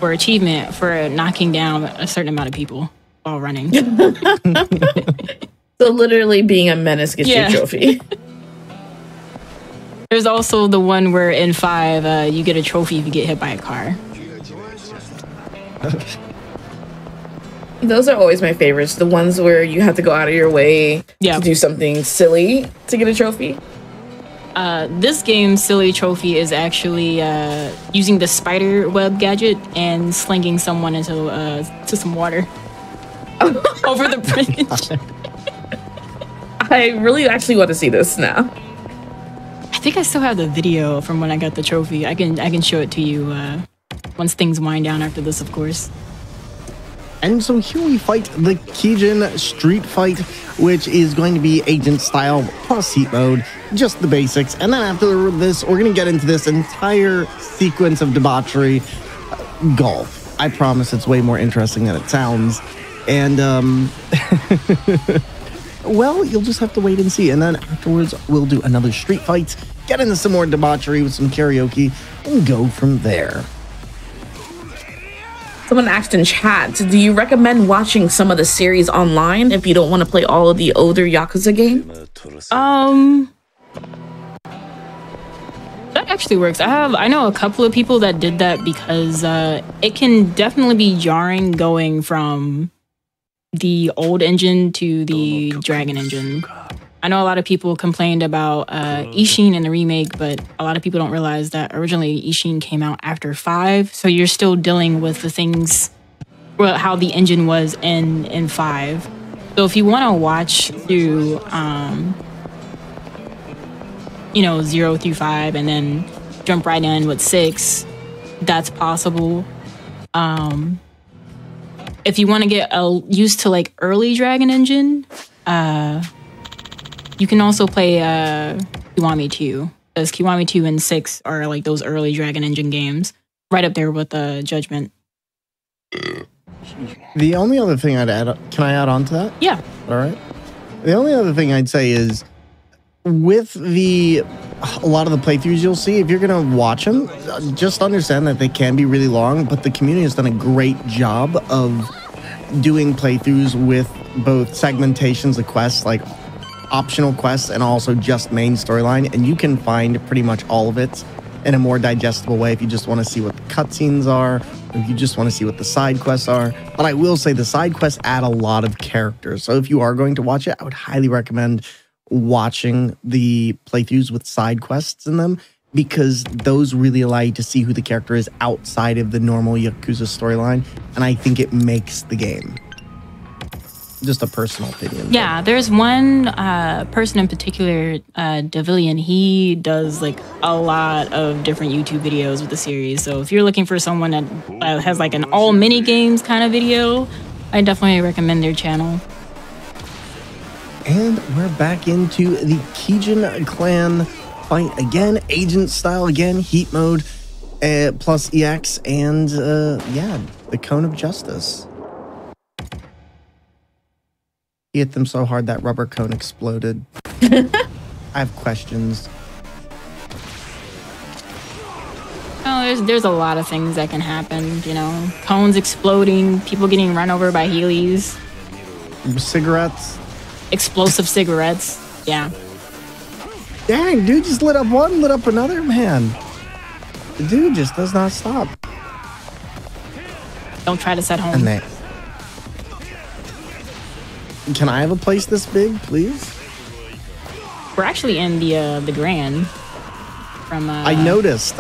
or achievement for knocking down a certain amount of people while running. So literally being a menace gets Yeah. you a trophy. There's also the one where in five, uh, you get a trophy if you get hit by a car. Those are always my favorites. The ones where you have to go out of your way Yeah. to do something silly to get a trophy. Uh, this game, silly trophy is actually uh, using the spider web gadget and slinging someone into uh, to some water over the bridge. I really actually want to see this now. I think I still have the video from when I got the trophy. I can I can show it to you uh, once things wind down after this, of course. And so here we fight the Kijin Street Fight, which is going to be agent style plus heat mode, just the basics. And then after this, we're going to get into this entire sequence of debauchery uh, golf. I promise it's way more interesting than it sounds. And, um, well, you'll just have to wait and see. And then afterwards, we'll do another street fight, get into some more debauchery with some karaoke, and go from there. Someone asked in chat, do you recommend watching some of the series online if you don't want to play all of the older Yakuza games? Um, that actually works. I have I know a couple of people that did that because uh, it can definitely be jarring going from the old engine to the Dragon engine. I know a lot of people complained about uh, Ishin in the remake, but a lot of people don't realize that originally Ishin came out after five, so you're still dealing with the things, well, how the engine was in in five. So if you want to watch through, um, you know, zero through five, and then jump right in with six, that's possible. Um, if you want to get uh, used to like early Dragon Engine, uh, you can also play uh, Kiwami 2. Because Kiwami 2 and 6 are like those early Dragon Engine games, right up there with the Judgment. The only other thing I'd add, can I add on to that? Yeah. All right. The only other thing I'd say is with the a lot of the playthroughs you'll see, if you're going to watch them, just understand that they can be really long, but the community has done a great job of doing playthroughs with both segmentations of quests, like optional quests, and also just main storyline. And you can find pretty much all of it in a more digestible way if you just want to see what the cutscenes are, if you just want to see what the side quests are. But I will say the side quests add a lot of characters. So if you are going to watch it, I would highly recommend watching the playthroughs with side quests in them because those really allow you to see who the character is outside of the normal Yakuza storyline. And I think it makes the game. Just a personal opinion. Yeah, there's one uh, person in particular, uh, Devillian. He does like a lot of different YouTube videos with the series. So if you're looking for someone that uh, has like an all mini games kind of video, I definitely recommend their channel. And we're back into the Kijin clan fight again, agent style again, heat mode, uh, plus EX, and uh, yeah, the cone of justice. He hit them so hard that rubber cone exploded. I have questions. Oh, there's there's a lot of things that can happen. You know, cones exploding, people getting run over by Heelys, Cigarettes. explosive cigarettes. Yeah, Dang, dude just lit up one, lit up another, man. The dude just does not stop. don't try to set home. And they. Can I have a place this big, please? We're actually in the uh, the Grand from. Uh, I noticed.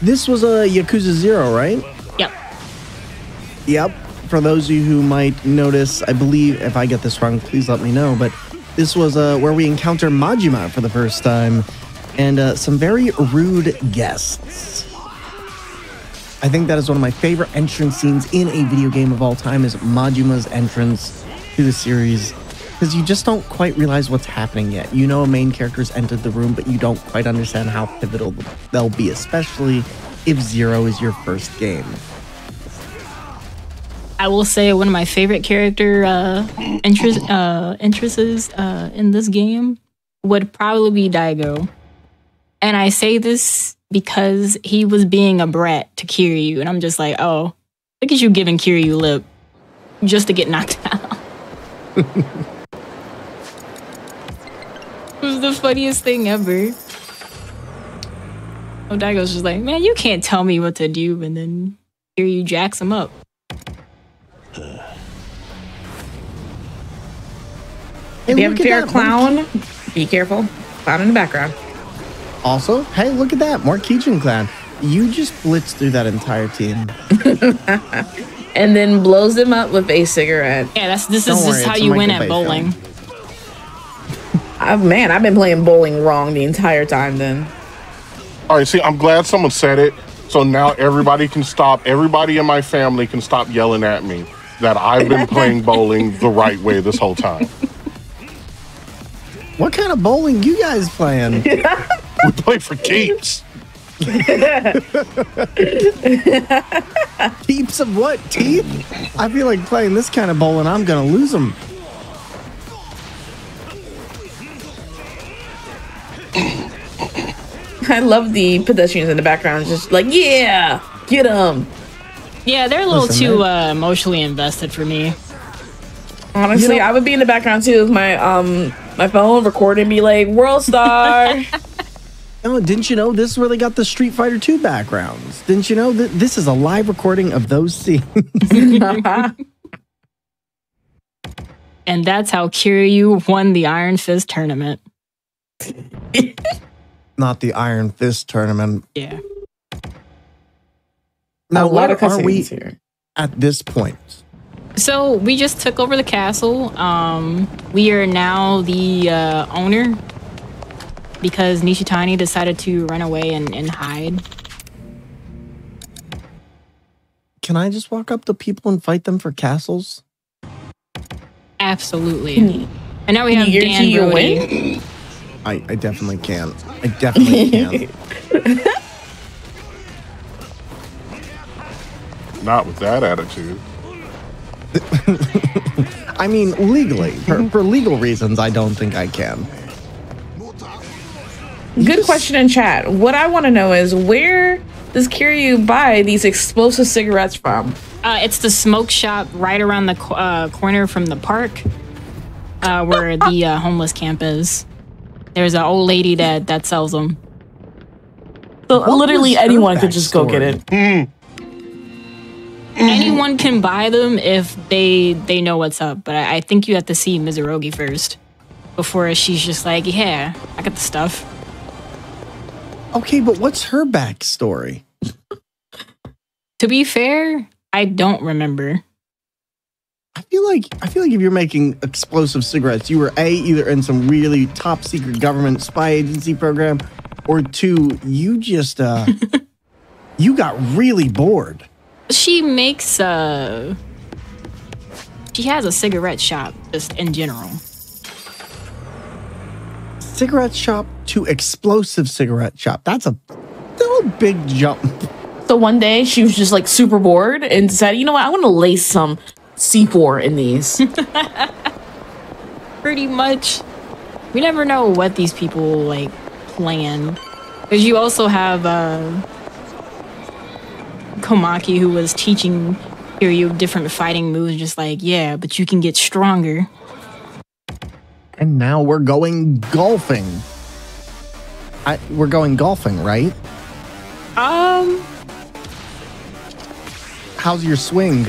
This was a Yakuza Zero, right? Yep. Yep. For those of you who might notice, I believe if I get this wrong, please let me know. But this was uh, where we encounter Majima for the first time, and uh, some very rude guests. I think that is one of my favorite entrance scenes in a video game of all time. Is Majima's entrance to the series because you just don't quite realize what's happening yet. You know, a main character's entered the room, but you don't quite understand how pivotal they'll be, especially if Zero is your first game. I will say one of my favorite character uh, interest uh, interests uh, in this game would probably be Daigo, and I say this because he was being a brat to Kiryu, and I'm just like, oh, look at you giving Kiryu lip just to get knocked out. it was the funniest thing ever. Oh, Daigo's just like, man, you can't tell me what to do, and then Kiryu jacks him up. Hey, If you have a look at fear that, clown, be careful. Clown in the background. Also, hey, look at that, more Kijin Clan. You just blitzed through that entire team. And then blows them up with a cigarette. Yeah, that's this Don't is worry, just how it's a you win at Bay bowling. Uh, man, I've been playing bowling wrong the entire time then. All right, see, I'm glad someone said it. So now everybody can stop. Everybody in my family can stop yelling at me that I've been playing bowling the right way this whole time. What kind of bowling you guys playing? We play for keeps. Heaps of what? Teeth? I feel like playing this kind of bowling, I'm gonna lose them. I love the pedestrians in the background, just like, yeah, get them. Yeah, they're a little Listen, too uh, emotionally invested for me. Honestly, You know- I would be in the background too with my um my phone recording, be like, World Star. Oh, didn't you know this is where they got the Street Fighter 2 backgrounds? Didn't you know that this is a live recording of those scenes? And that's how Kiryu won the Iron Fist tournament. Not the Iron Fist tournament. Yeah. Now, a lot of are we here. at this point? So we just took over the castle. Um, we are now the uh, owner because Nishitani decided to run away and, and hide. Can I just walk up to people and fight them for castles? Absolutely. And now we have you guarantee Dan you'll Brody. I, I definitely can. I definitely can. Not with that attitude. I mean, legally, for, for legal reasons, I don't think I can. Good question in chat. What I want to know is where does Kiryu buy these explosive cigarettes from? Uh, it's the smoke shop right around the co- uh, corner from the park uh, where the uh, homeless camp is. There's an old lady that, that sells them. So What literally anyone could just go get backstory? it. Anyone can buy them if they they know what's up, but I, I think you have to see Mizorogi first before she's just like, yeah, I got the stuff. Okay, but what's her backstory? To be fair, I don't remember. I feel like I feel like if you're making explosive cigarettes, you were a either in some really top secret government spy agency program, or two, you just uh, you got really bored. She makes uh she has a cigarette shop just in general. Cigarette shop to explosive cigarette shop. That's a, that's a big jump. So one day she was just like super bored and decided, you know what, I want to lace some C4 in these. Pretty much. We never know what these people like plan. Because you also have uh Komaki who was teaching Kiryu different fighting moves, just like, yeah, but you can get stronger. And now we're going golfing. I, we're going golfing, right? Um How's your swing?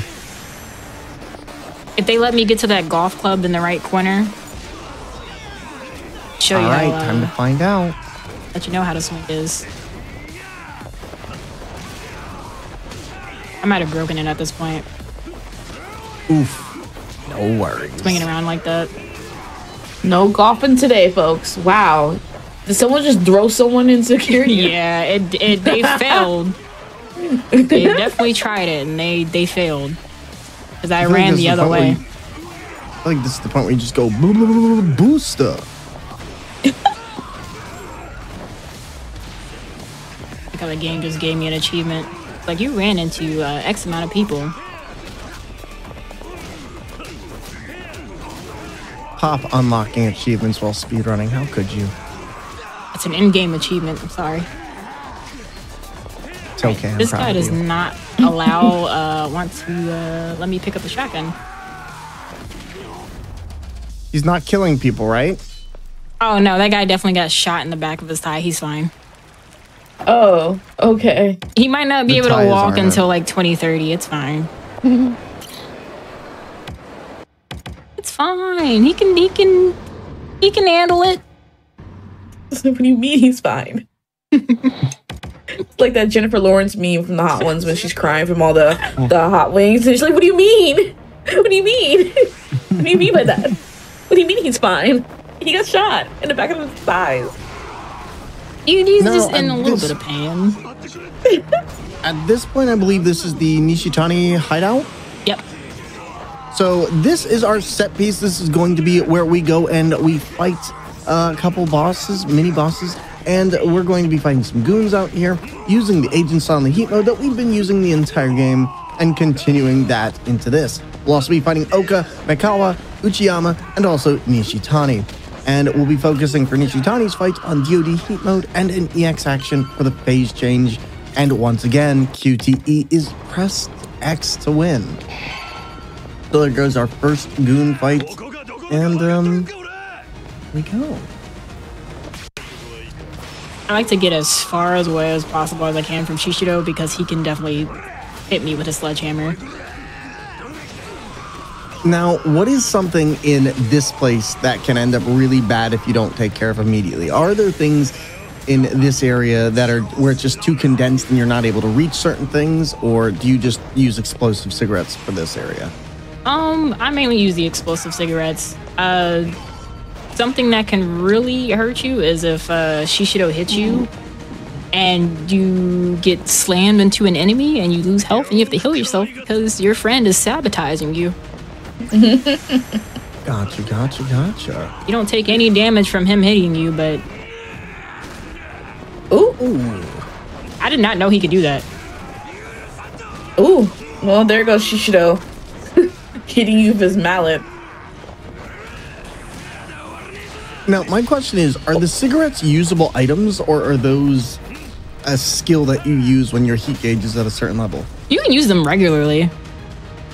If they let me get to that golf club in the right corner, show All you right, how, time to uh, find out. let you know how to swing is. I might have broken it at this point, Oof. No worries. swinging around like that. No golfing today, folks. Wow. Did someone just throw someone in security? Yeah, it, it they failed. they definitely tried it and they they failed because I I ran the other point where way. you- I feel like this is the point where you just go boo, boo, boo, boo, booster. Like how the game just gave me an achievement. Like you ran into uh, X amount of people. Pop unlocking achievements while speedrunning. How could you? It's an in-game achievement. I'm sorry. It's okay. I'm this proud guy of does you. not allow uh, want to uh, let me pick up the shotgun. He's not killing people, right? Oh no, that guy definitely got shot in the back of his thigh. He's fine. Oh, okay. He might not be The able to walk aren't until like 2030. It's fine. it's fine. He can he can he can handle it. what do you mean he's fine? it's like that Jennifer Lawrence meme from the Hot Ones when she's crying from all the the hot wings, and she's like, "What do you mean? What do you mean? what do you mean by that? What do you mean he's fine? He got shot in the back of his thighs." He, he's No, just in a I'm little this- bit of pain. At this point, I believe this is the Nishitani hideout. Yep. So this is our set piece. This is going to be where we go and we fight a couple bosses, mini bosses, and we're going to be fighting some goons out here using the agents on the heat mode that we've been using the entire game and continuing that into this. We'll also be fighting Oka, Mekawa, Uchiyama, and also Nishitani. And we'll be focusing for Nishitani's fight on DoD heat mode and an EX action for the phase change. And once again, QTE is pressed X to win. So there goes our first goon fight. And um we go. I like to get as far as away as possible as I can from Shishido because he can definitely hit me with a sledgehammer. Now, what is something in this place that can end up really bad if you don't take care of immediately? Are there things in this area that are where it's just too condensed and you're not able to reach certain things, or do you just use explosive cigarettes for this area? Um, I mainly use the explosive cigarettes. Uh, something that can really hurt you is if uh, Shishido hits you and you get slammed into an enemy and you lose health and you have to heal yourself because your friend is sabotaging you. Gotcha, gotcha, gotcha. You don't take any damage from him hitting you, but Ooh, Ooh. I did not know he could do that. ooh. Well, there goes Shishido hitting you with his mallet. Now, my question is are the cigarettes usable items, or are those a skill that you use when your heat gauge is at a certain level? You can use them regularly.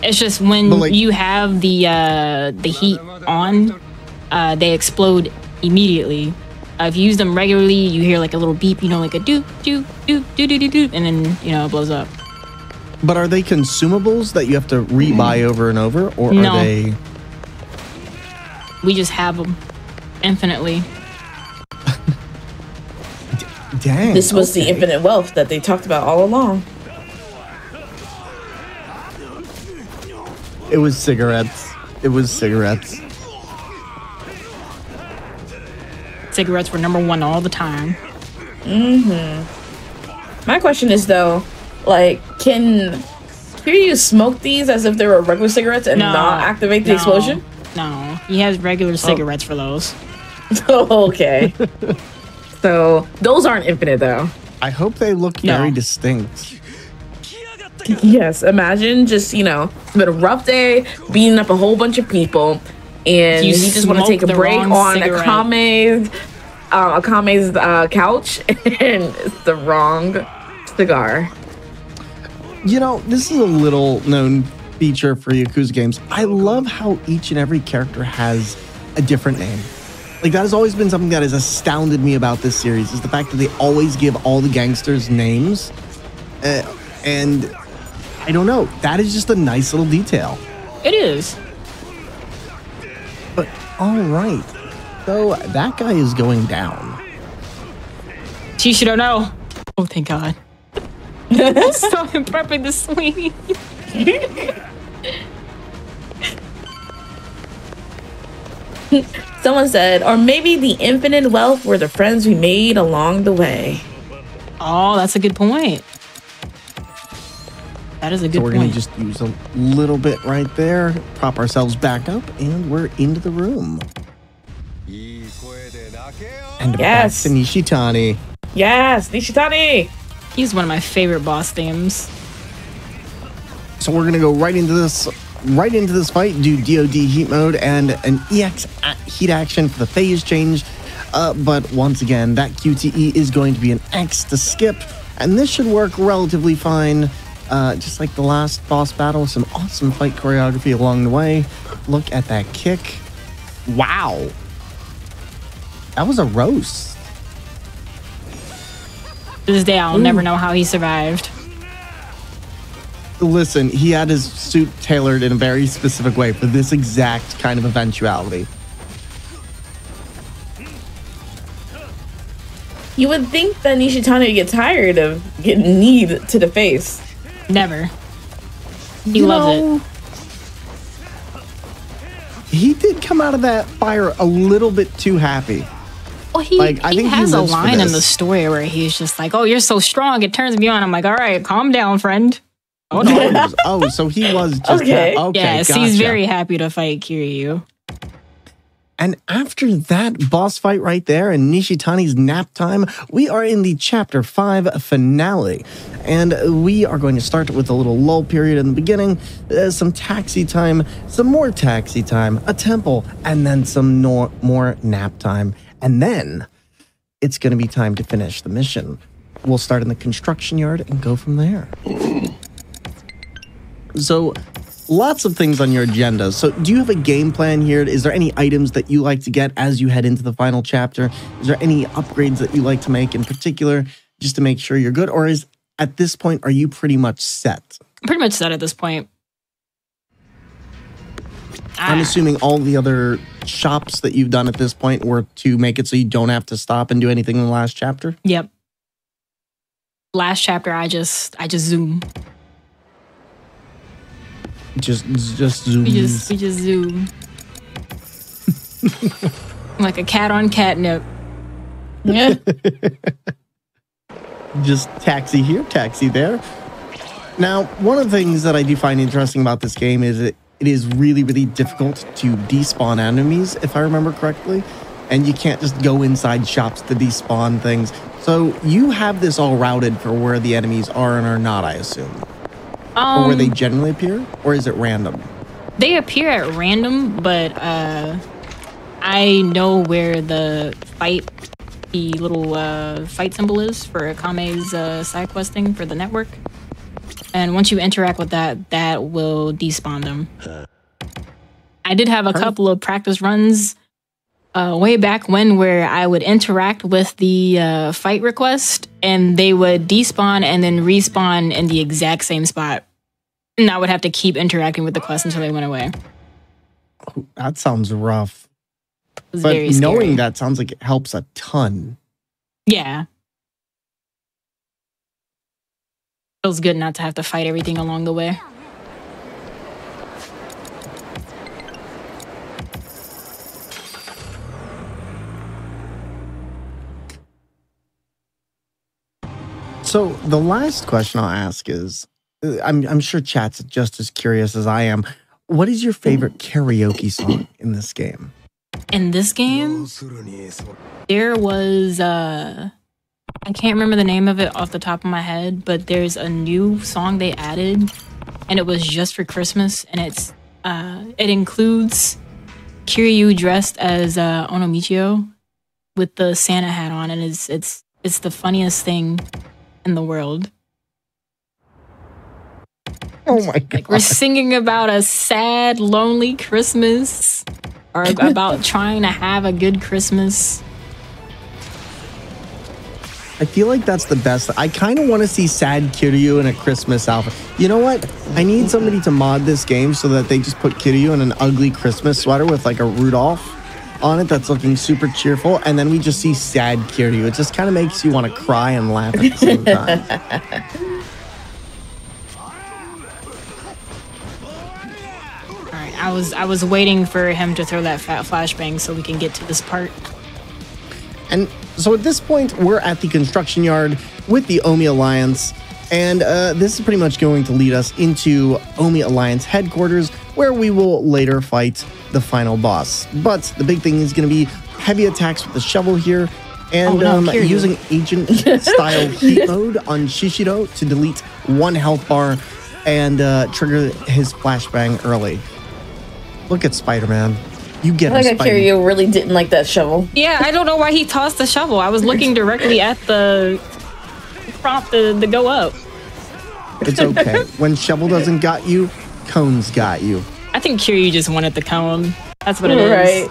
It's just when like- you have the uh, the heat on, uh, they explode immediately. Uh, if you use them regularly, you hear like a little beep, you know, like a doo doo doo doo doo doo doo, and then you know it blows up. But are they consumables that you have to rebuy over and over, or No. are they? We just have them infinitely. Dang. This was the infinite wealth that they talked about all along. It was cigarettes. It was cigarettes. Cigarettes were number one all the time. Mhm. My question is though, like, can Can you smoke these as if they were regular cigarettes and No, not activate the no, explosion? No, he has regular cigarettes for those. Oh, okay. so those aren't infinite though. I hope they look No. very distinct. Yes, imagine just you know, it's been a rough day, beating up a whole bunch of people, and You you, just want to take a break on cigarette. Akame's, uh, Akame's uh, couch, and it's the wrong cigar. You know, this is a little known feature for Yakuza games. I love how each and every character has a different name. Like that has always been something that has astounded me about this series is the fact that they always give all the gangsters names. Uh, and I don't know, that is just a nice little detail. It is. But all right. So that guy is going down. Shishido, no. Oh, thank God. so imperfect the swing. Someone said, or maybe the infinite wealth were the friends we made along the way. Oh, that's a good point. That is a good So we're point. going to just use a little bit right there, prop ourselves back up, and we're into the room. And Yes. back to Nishitani. Yes, Nishitani! He's one of my favorite boss themes. So we're gonna go right into this, right into this fight. Do DoD heat mode and an EX heat action for the phase change. Uh, but once again, that QTE is going to be an X to skip, and this should work relatively fine. Uh, just like the last boss battle, some awesome fight choreography along the way. Look at that kick! Wow, that was a roast. To this day, I'll never know how he survived. Listen, he had his suit tailored in a very specific way for this exact kind of eventuality. You would think that Nishitani would get tired of getting kneed to the face. Never. He You loves know, He did come out of that fire a little bit too happy. Well, he, like, I he think he has a line in the story where he's just like, "Oh, you're so strong, it turns me on." I'm like, "All right, calm down, friend." Oh no. oh, so he was just Okay. okay. yes, he's very happy to fight Kiryu. And after that boss fight right there and Nishitani's nap time, we are in the chapter 5 finale. And we are going to start with a little lull period in the beginning, uh, some taxi time, some more taxi time, a temple, and then some no- more nap time. And then it's going to be time to finish the mission. We'll start in the construction yard and go from there. So, lots of things on your agenda. So, do you have a game plan here? Is there any items that you like to get as you head into the final chapter? Is there any upgrades that you like to make in particular just to make sure you're good? Or is at this point, are you pretty much set? I'm pretty much set at this point. I'm Ah, assuming all the other shops that you've done at this point were to make it so you don't have to stop and do anything in the last chapter. Yep. Last chapter, I just I just zoom. Just, just zoom. We just we just zoom. like a cat on catnip. Yeah. just taxi here, taxi there. Now, one of the things that I do find interesting about this game is it, it is really, really difficult to despawn enemies, if I remember correctly. And you can't just go inside shops to despawn things. So you have this all routed for where the enemies are and are not, I assume. Um, or where they generally appear? Or is it random? they appear at random, but uh, I know where the fight, the little uh, fight symbol is for Akame's uh, side questing for the network. And once you interact with that, that will despawn them. I did have a couple of practice runs uh, way back when where I would interact with the uh, fight request and they would despawn and then respawn in the exact same spot. And I would have to keep interacting with the quest until they went away. That sounds rough. But knowing that sounds like it helps a ton. Yeah. Feels good not to have to fight everything along the way. So the last question I'll ask is, I'm I'm sure chat's just as curious as I am. What is your favorite karaoke song in this game? In this game, there was uh I can't remember the name of it off the top of my head, but there's a new song they added and it was just for Christmas and it's uh it includes Kiryu dressed as uh Onomichio with the Santa hat on and it's it's it's the funniest thing in the world. Oh my god! Like we're singing about a sad, lonely Christmas, or about trying to have a good Christmas. I feel like that's the best. I kind of want to see sad Kiryu in a Christmas outfit. You know what? I need somebody to mod this game so that they just put Kiryu in an ugly Christmas sweater with like a Rudolph on it that's looking super cheerful, and then we just see sad Kiryu. It just kind of makes you want to cry and laugh at the same time. All right, I was I was waiting for him to throw that fat flashbang so we can get to this part. And so at this point, we're at the construction yard with the Omi Alliance. And uh, this is pretty much going to lead us into Omi Alliance headquarters, where we will later fight the final boss. But the big thing is going to be heavy attacks with the shovel here, and Oh, no, um, using agent style heat mode on Shishido to delete one health bar and uh, trigger his flashbang early. Look at Spider Man. You get I him, like how Spidey. Kiryu really didn't like that shovel. Yeah, I don't know why he tossed the shovel. I was looking directly at the prompt to, to go up. It's okay. when shovel doesn't got you, cones got you. I think Kiryu just wanted the cone. That's what it is. Right.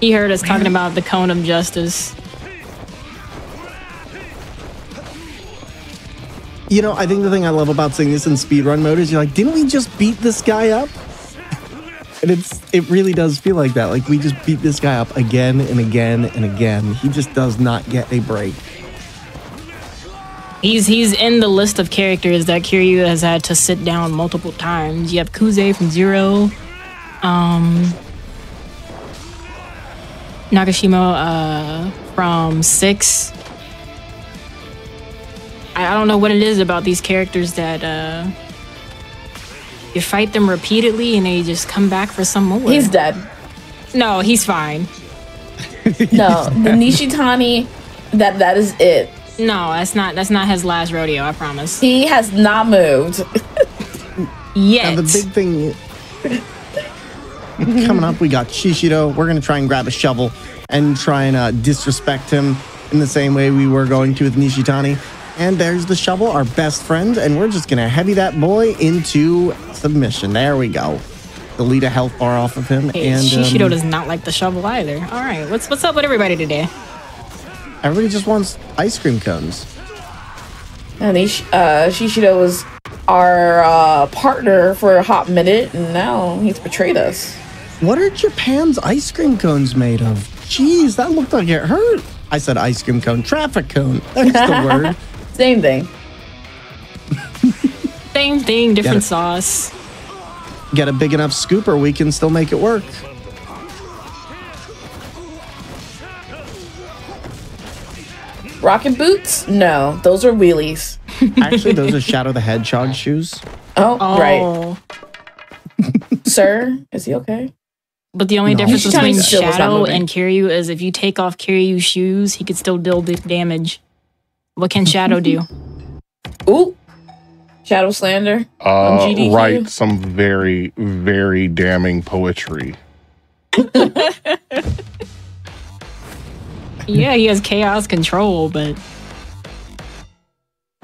He heard us talking about the cone of justice. You know, I think the thing I love about seeing this in speedrun mode is you're like, didn't we just beat this guy up? And it's it really does feel like that. Like we just beat this guy up again and again and again. He just does not get a break. He's he's in the list of characters that Kiryu has had to sit down multiple times. You have Kuze from Zero, um, Nagashima uh, from Six. I, I don't know what it is about these characters that uh, you fight them repeatedly and they just come back for some more. He's dead. no, he's fine. No, the Nishitani, that that is it. No, that's not that's not his last rodeo. I promise. He has not moved. Yet. Now the big thing coming up, we got Shishido. We're gonna try and grab a shovel and try and uh, disrespect him in the same way we were going to with Nishitani. And there's the shovel, our best friend, and we're just gonna heavy that boy into submission. There we go. Delete a health bar off of him, Hey, and Shishido um, does not like the shovel either. All right, what's what's up with everybody today? everybody just wants ice cream cones. And he, uh, Shishido was our uh, partner for a hot minute, and now he's betrayed us. What are Japan's ice cream cones made of? Jeez, that looked like it hurt. I said ice cream cone, traffic cone. That's the word. Same thing. Same thing, different it. sauce. Get a big enough scooper, we can still make it work. Rocket boots? No, those are wheelies. Actually, those are Shadow the Hedgehog shoes. Oh, Oh, right. Sir, is he okay? But the only No. difference between still was not Shadow moving. and Kiryu is if you take off Kiryu's shoes, he could still deal big damage. What can Shadow do? Ooh. Shadow slander. Uh, GDQ? write some very, very damning poetry. yeah, he has chaos control, but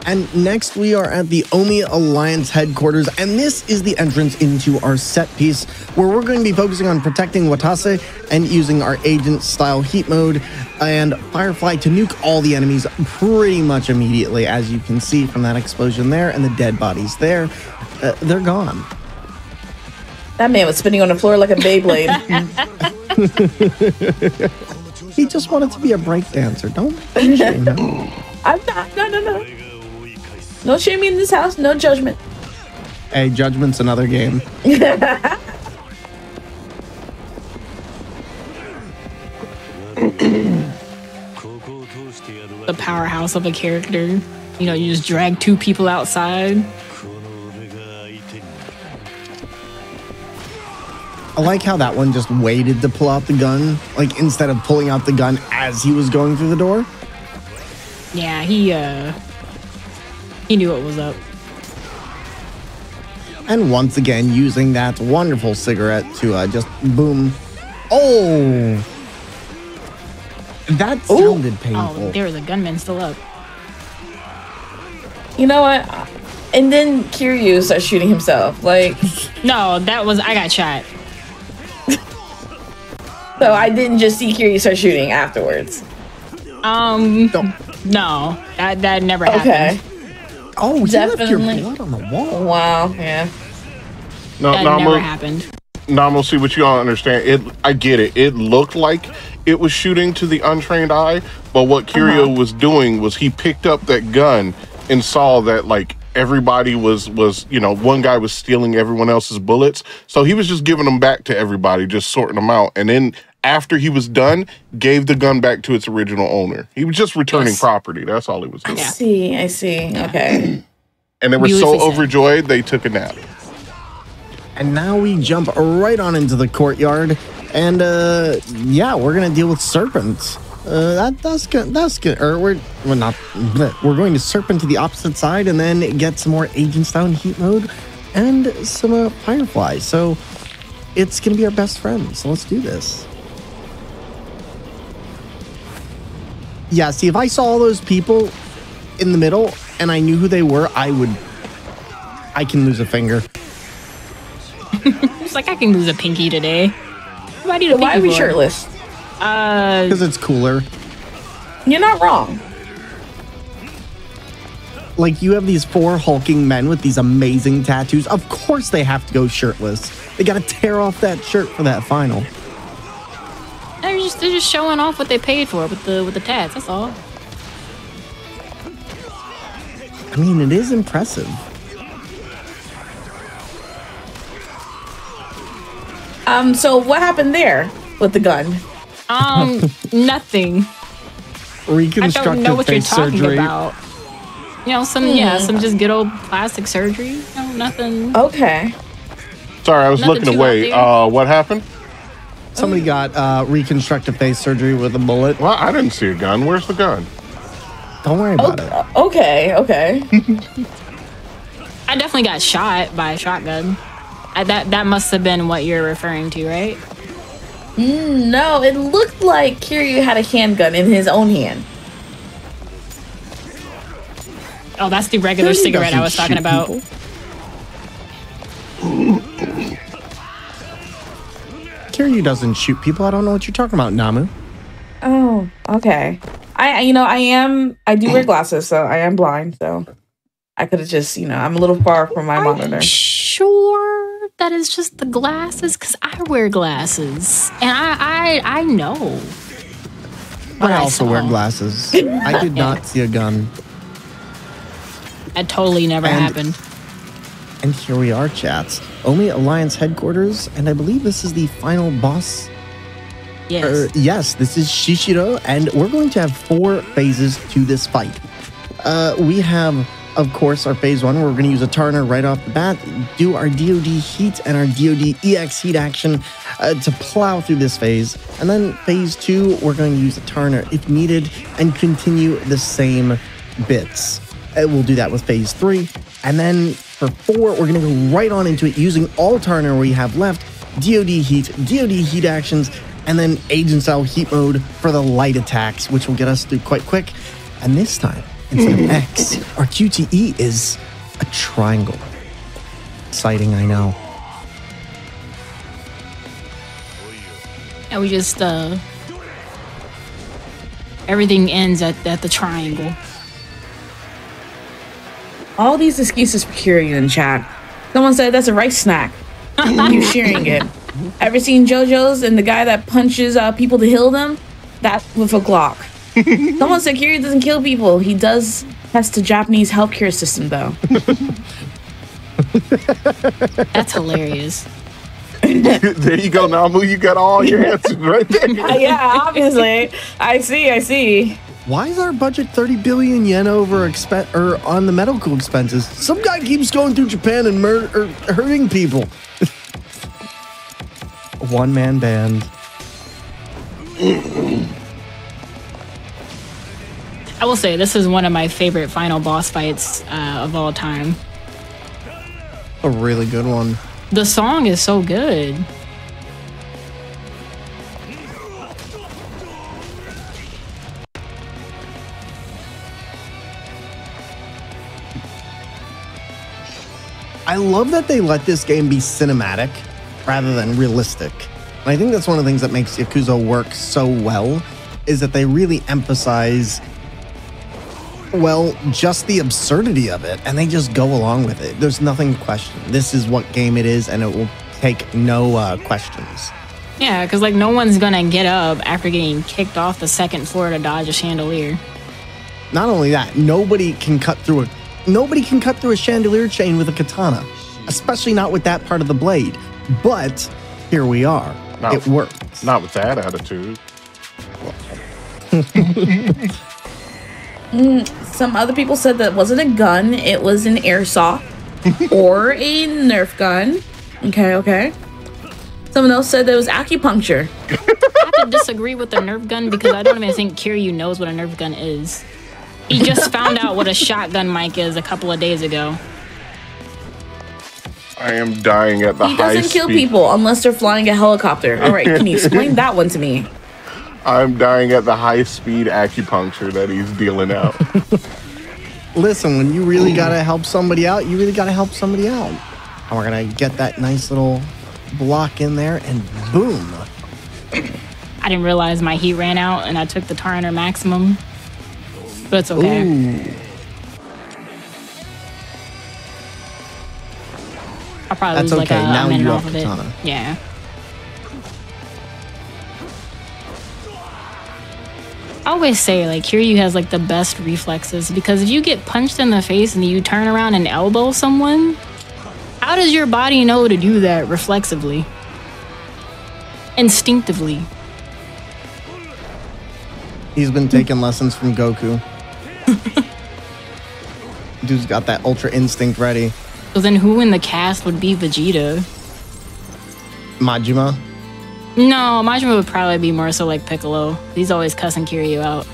And next, we are at the Omi Alliance headquarters, and this is the entrance into our set piece where we're going to be focusing on protecting Watase and using our agent style heat mode and Firefly to nuke all the enemies pretty much immediately. As you can see from that explosion there and the dead bodies there, uh, they're gone. That man was spinning on the floor like a Beyblade. He just wanted to be a breakdancer. Don't, don't shame him. I'm not. No, no, no. No shaming in this house. No judgment. Hey, Judgment's another game. the powerhouse of a character. You know, you just drag two people outside. I like how that one just waited to pull out the gun, like instead of pulling out the gun as he was going through the door. Yeah, he uh he knew what was up. And once again, using that wonderful cigarette to uh, just boom. Oh! That sounded Oh, painful. there was a gunman still up. You know what? And then Kiryu starts shooting himself. Like, No, that was I got shot. so I didn't just see Kiryu start shooting afterwards. Um Don't- No, that that never Okay. happened. Oh, you left your Definitely. blood on the wall. Wow. Yeah. No, That no, never happened. No, I'm gonna see what you don't understand. It, I get it. It looked like it was shooting to the untrained eye, but what Kiryu Uh-huh. was doing was he picked up that gun and saw that like everybody was was you know one guy was stealing everyone else's bullets, so he was just giving them back to everybody, just sorting them out, and then after he was done, gave the gun back to its original owner. He was just returning Yes. property. That's all he was doing. I see. I see. Okay. And they were so overjoyed they took a nap. And now we jump right on into the courtyard, and uh, yeah, we're gonna deal with serpents. Uh, that that's good. That's good. Or we're we're not. bleh. We're going to serpent to the opposite side, and then get some more agents down heat mode, and some uh, fireflies. So it's gonna be our best friend. So let's do this. Yeah. See, if I saw all those people in the middle and I knew who they were, I would. I can lose a finger. It's like I can lose a pinky today. Why do you Why are we shirtless? Uh, Because it's cooler. You're not wrong. Like you have these four hulking men with these amazing tattoos. Of course they have to go shirtless. They gotta tear off that shirt for that final. They're just they're just showing off what they paid for with the with the tats. That's all. I mean, it is impressive. Um. So what happened there with the gun? Um, nothing. I don't know what you're talking surgery. about. You know, some yeah, some just good old plastic surgery. You know, nothing. Okay. Sorry, I was Nothing looking away. Uh, what happened? Somebody got uh, reconstructive face surgery with a bullet. Well, I didn't see a gun. Where's the gun? Don't worry about it. Okay. Okay. I definitely got shot by a shotgun. I, that that must have been what you're referring to, right? no, it looked like Kiryu had a handgun in his own hand. Oh, that's the regular Kiryu cigarette I doesn't was talking shoot about. people. Kiryu doesn't shoot people. I don't know what you're talking about, Namu. Oh. Okay. I. I- You know. I am. I do wear glasses, so I am blind. So I could have just. You know. I'm a little far from my Are monitor. you sure that is just the glasses? Because I wear glasses, and I I I know. What I I also wear glasses. I did not see a gun. That totally never And- happened. And here we are, chats. Omi Alliance headquarters, and I believe this is the final boss. Yes. Er, yes, this is Shishido, and we're going to have four phases to this fight. Uh, we have, of course, our phase one. Where we're going to use a Tauriner right off the bat, do our DoD heat and our DoD EX heat action uh, to plow through this phase. And then phase two, we're going to use a Tauriner if needed and continue the same bits. Uh, we'll do that with phase three. And then for four, we're going to go right on into it using all Tauriner we have left DoD heat, DoD heat actions, and then agent style heat mode for the light attacks, which will get us through quite quick. And this time, instead of X, our QTE is a triangle. Exciting, I know. And we just uh everything ends at, at the triangle. All these excuses for Kiryu in chat. Someone said that's a rice snack. you sharing it. Ever seen JoJo's and the guy that punches uh, people to heal them? That with a Glock. Someone said Kiryu doesn't kill people. He does test the Japanese healthcare system though. That's hilarious. there you go, Namu. You got all your answers right there. yeah, obviously. I see, I see. Why is our budget 30 billion yen over expen- or on the medical expenses? Some guy keeps going through Japan and mur- or hurting people. One man band. I will say this is one of my favorite final boss fights uh, of all time. A really good one. The song is so good. I love that they let this game be cinematic rather than realistic. And I think that's one of the things that makes Yakuza work so well is that they really emphasize Well, just the absurdity of it, and they just go along with it. There's nothing to question. This is what game it is, and it will take no uh, questions. Yeah, because like no one's gonna get up after getting kicked off the second floor to dodge a chandelier. Not only that, nobody can cut through a nobody can cut through a chandelier chain with a katana, especially not with that part of the blade. But here we are. No. It works. Not with that attitude. Mm, some other people said that wasn't a gun, it was an airsoft or a Nerf gun. Okay, okay. Someone else said that it was acupuncture. I have to disagree with the Nerf gun because I don't even think Kiryu knows what a Nerf gun is. He just found out what a shotgun mic is a couple of days ago. I am dying at the He high doesn't kill speed. people unless they're flying a helicopter. All right, can you explain that one to me? I'm dying at the high speed acupuncture that he's dealing out. Listen, when you really gotta help somebody out, you really gotta help somebody out. And we're gonna get that nice little block in there, and boom. I didn't realize my heat ran out and I took the Tauriner maximum. But it's okay. Ooh. I'll probably That's lose like a, okay. a minute you off of it. katana. Yeah. I always say like Kiryu has like the best reflexes because if you get punched in the face and you turn around and elbow someone, how does your body know to do that reflexively? Instinctively. He's been taking lessons from Goku. Dude's got that ultra instinct ready. So then who in the cast would be Vegeta? Majima. No, Majima would probably be more so like Piccolo. He's always cussing Kiryu out.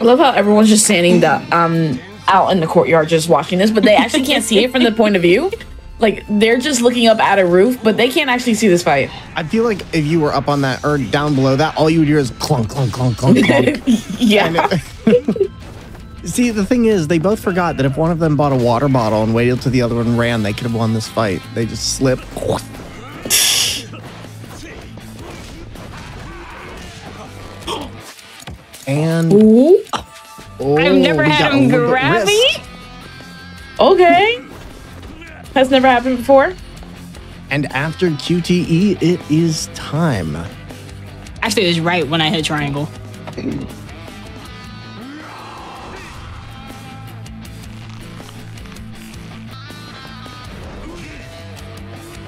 I love how everyone's just standing the, um out in the courtyard just watching this, but they actually can't see it from the point of view. Like they're just looking up at a roof, but they can't actually see this fight. I feel like if you were up on that or down below that, all you would hear is clunk, clunk, clunk, clunk, clunk. yeah. See, the thing is, they both forgot that if one of them bought a water bottle and waited till the other one ran, they could have won this fight. They just slip. And Ooh. oh, I've never had got him grab me. Okay. Has never happened before. And after QTE, it is time. Actually, it was right when I hit triangle.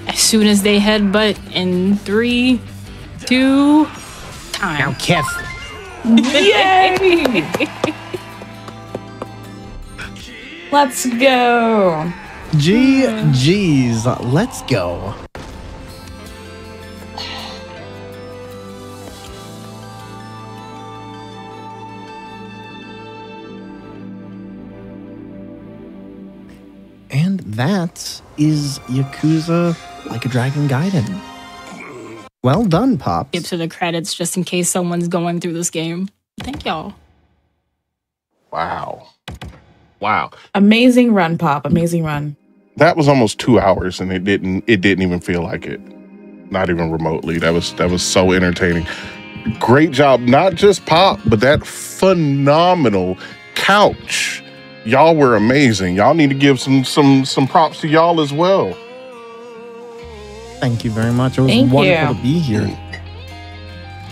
As soon as they headbutt in three, two, time. Now Kiss. Yay! Let's go. GG's. Let's go. And that is Yakuza Like a Dragon Gaiden. Well done, Pop. Skip to the credits just in case someone's going through this game. Thank y'all. Wow. Wow. Amazing run, Pop. Amazing run. That was almost two hours and it didn't it didn't even feel like it. Not even remotely. That was that was so entertaining. Great job. Not just pop, but that phenomenal couch. Y'all were amazing. Y'all need to give some some some props to y'all as well. Thank you very much. It was Thank wonderful you. to be here.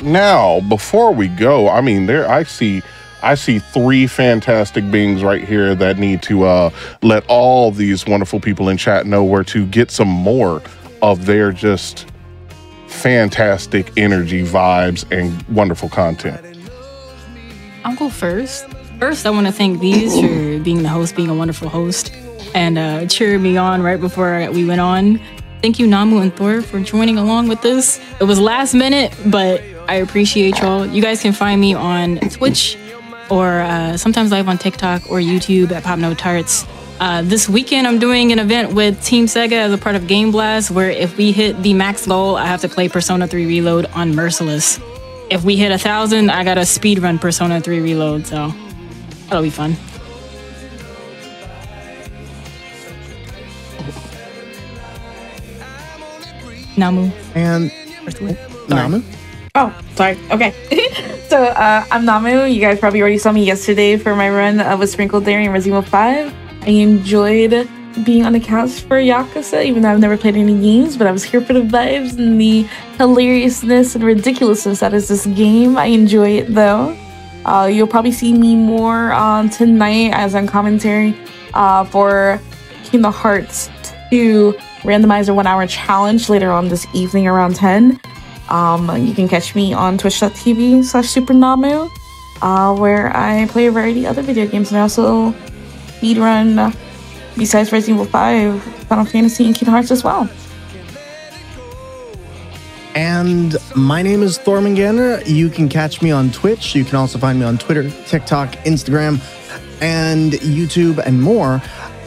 Now, before we go, I mean, there I see I see three fantastic beings right here that need to uh, let all these wonderful people in chat know where to get some more of their just fantastic energy, vibes, and wonderful content. I'll go first. First, I want to thank these for being the host, being a wonderful host, and uh, cheering me on right before we went on. Thank you, Namu and Thor, for joining along with this. It was last minute, but I appreciate y'all. You guys can find me on Twitch or uh, sometimes live on TikTok or YouTube at PopNoTarts. Uh, this weekend, I'm doing an event with Team Sega as a part of Game Blast, where if we hit the max goal, I have to play Persona 3 Reload on Merciless. If we hit a thousand, I gotta speed run Persona 3 Reload, so that'll be fun. Namu. And Namu? Oh, sorry. Okay. so uh, I'm Namu. You guys probably already saw me yesterday for my run of a Sprinkled Dairy in Resident Evil 5. I enjoyed being on the couch for Yakuza, even though I've never played any games, but I was here for the vibes and the hilariousness and ridiculousness that is this game. I enjoy it though. Uh, you'll probably see me more on tonight as on commentary uh, for Kingdom Hearts 2 randomizer one hour challenge later on this evening around 10. Um, you can catch me on twitch.tv slash supernamu, uh, where I play a variety of other video games and I also speedrun, uh, besides Resident Evil 5, Final Fantasy, and Kingdom Hearts as well. And my name is Thormunganor. You can catch me on Twitch. You can also find me on Twitter, TikTok, Instagram, and YouTube, and more.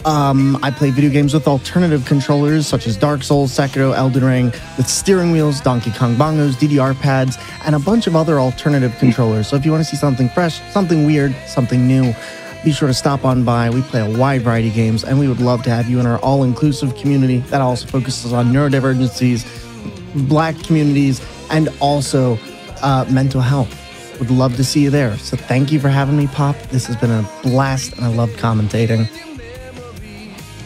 Um, I play video games with alternative controllers such as Dark Souls, Sekiro, Elden Ring, with steering wheels, Donkey Kong bongos, DDR pads, and a bunch of other alternative controllers. So if you want to see something fresh, something weird, something new, be sure to stop on by. We play a wide variety of games, and we would love to have you in our all inclusive community that also focuses on neurodivergencies, black communities, and also uh, mental health. Would love to see you there. So thank you for having me, Pop. This has been a blast, and I love commentating.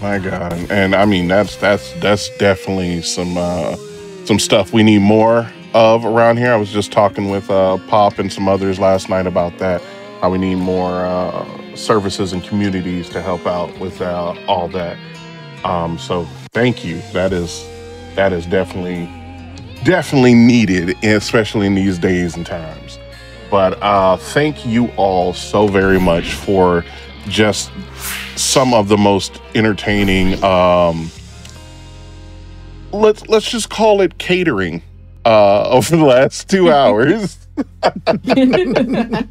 My God, and I mean that's that's that's definitely some uh, some stuff we need more of around here. I was just talking with uh, Pop and some others last night about that. How we need more uh, services and communities to help out with uh, all that. Um, so thank you. That is that is definitely definitely needed, especially in these days and times. But uh, thank you all so very much for just some of the most entertaining um let's let's just call it catering uh over the last two hours.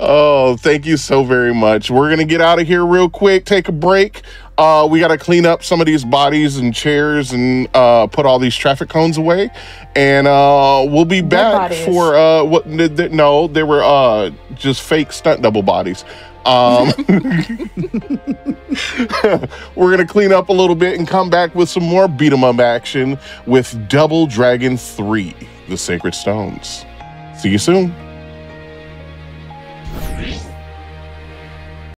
Oh thank you so very much. We're gonna get out of here real quick take a break. Uh we gotta clean up some of these bodies and chairs and uh put all these traffic cones away. And uh we'll be back for uh what th- th- no they were uh just fake stunt double bodies um, we're going to clean up a little bit and come back with some more beat 'em up action with Double Dragon 3 The Sacred Stones. See you soon.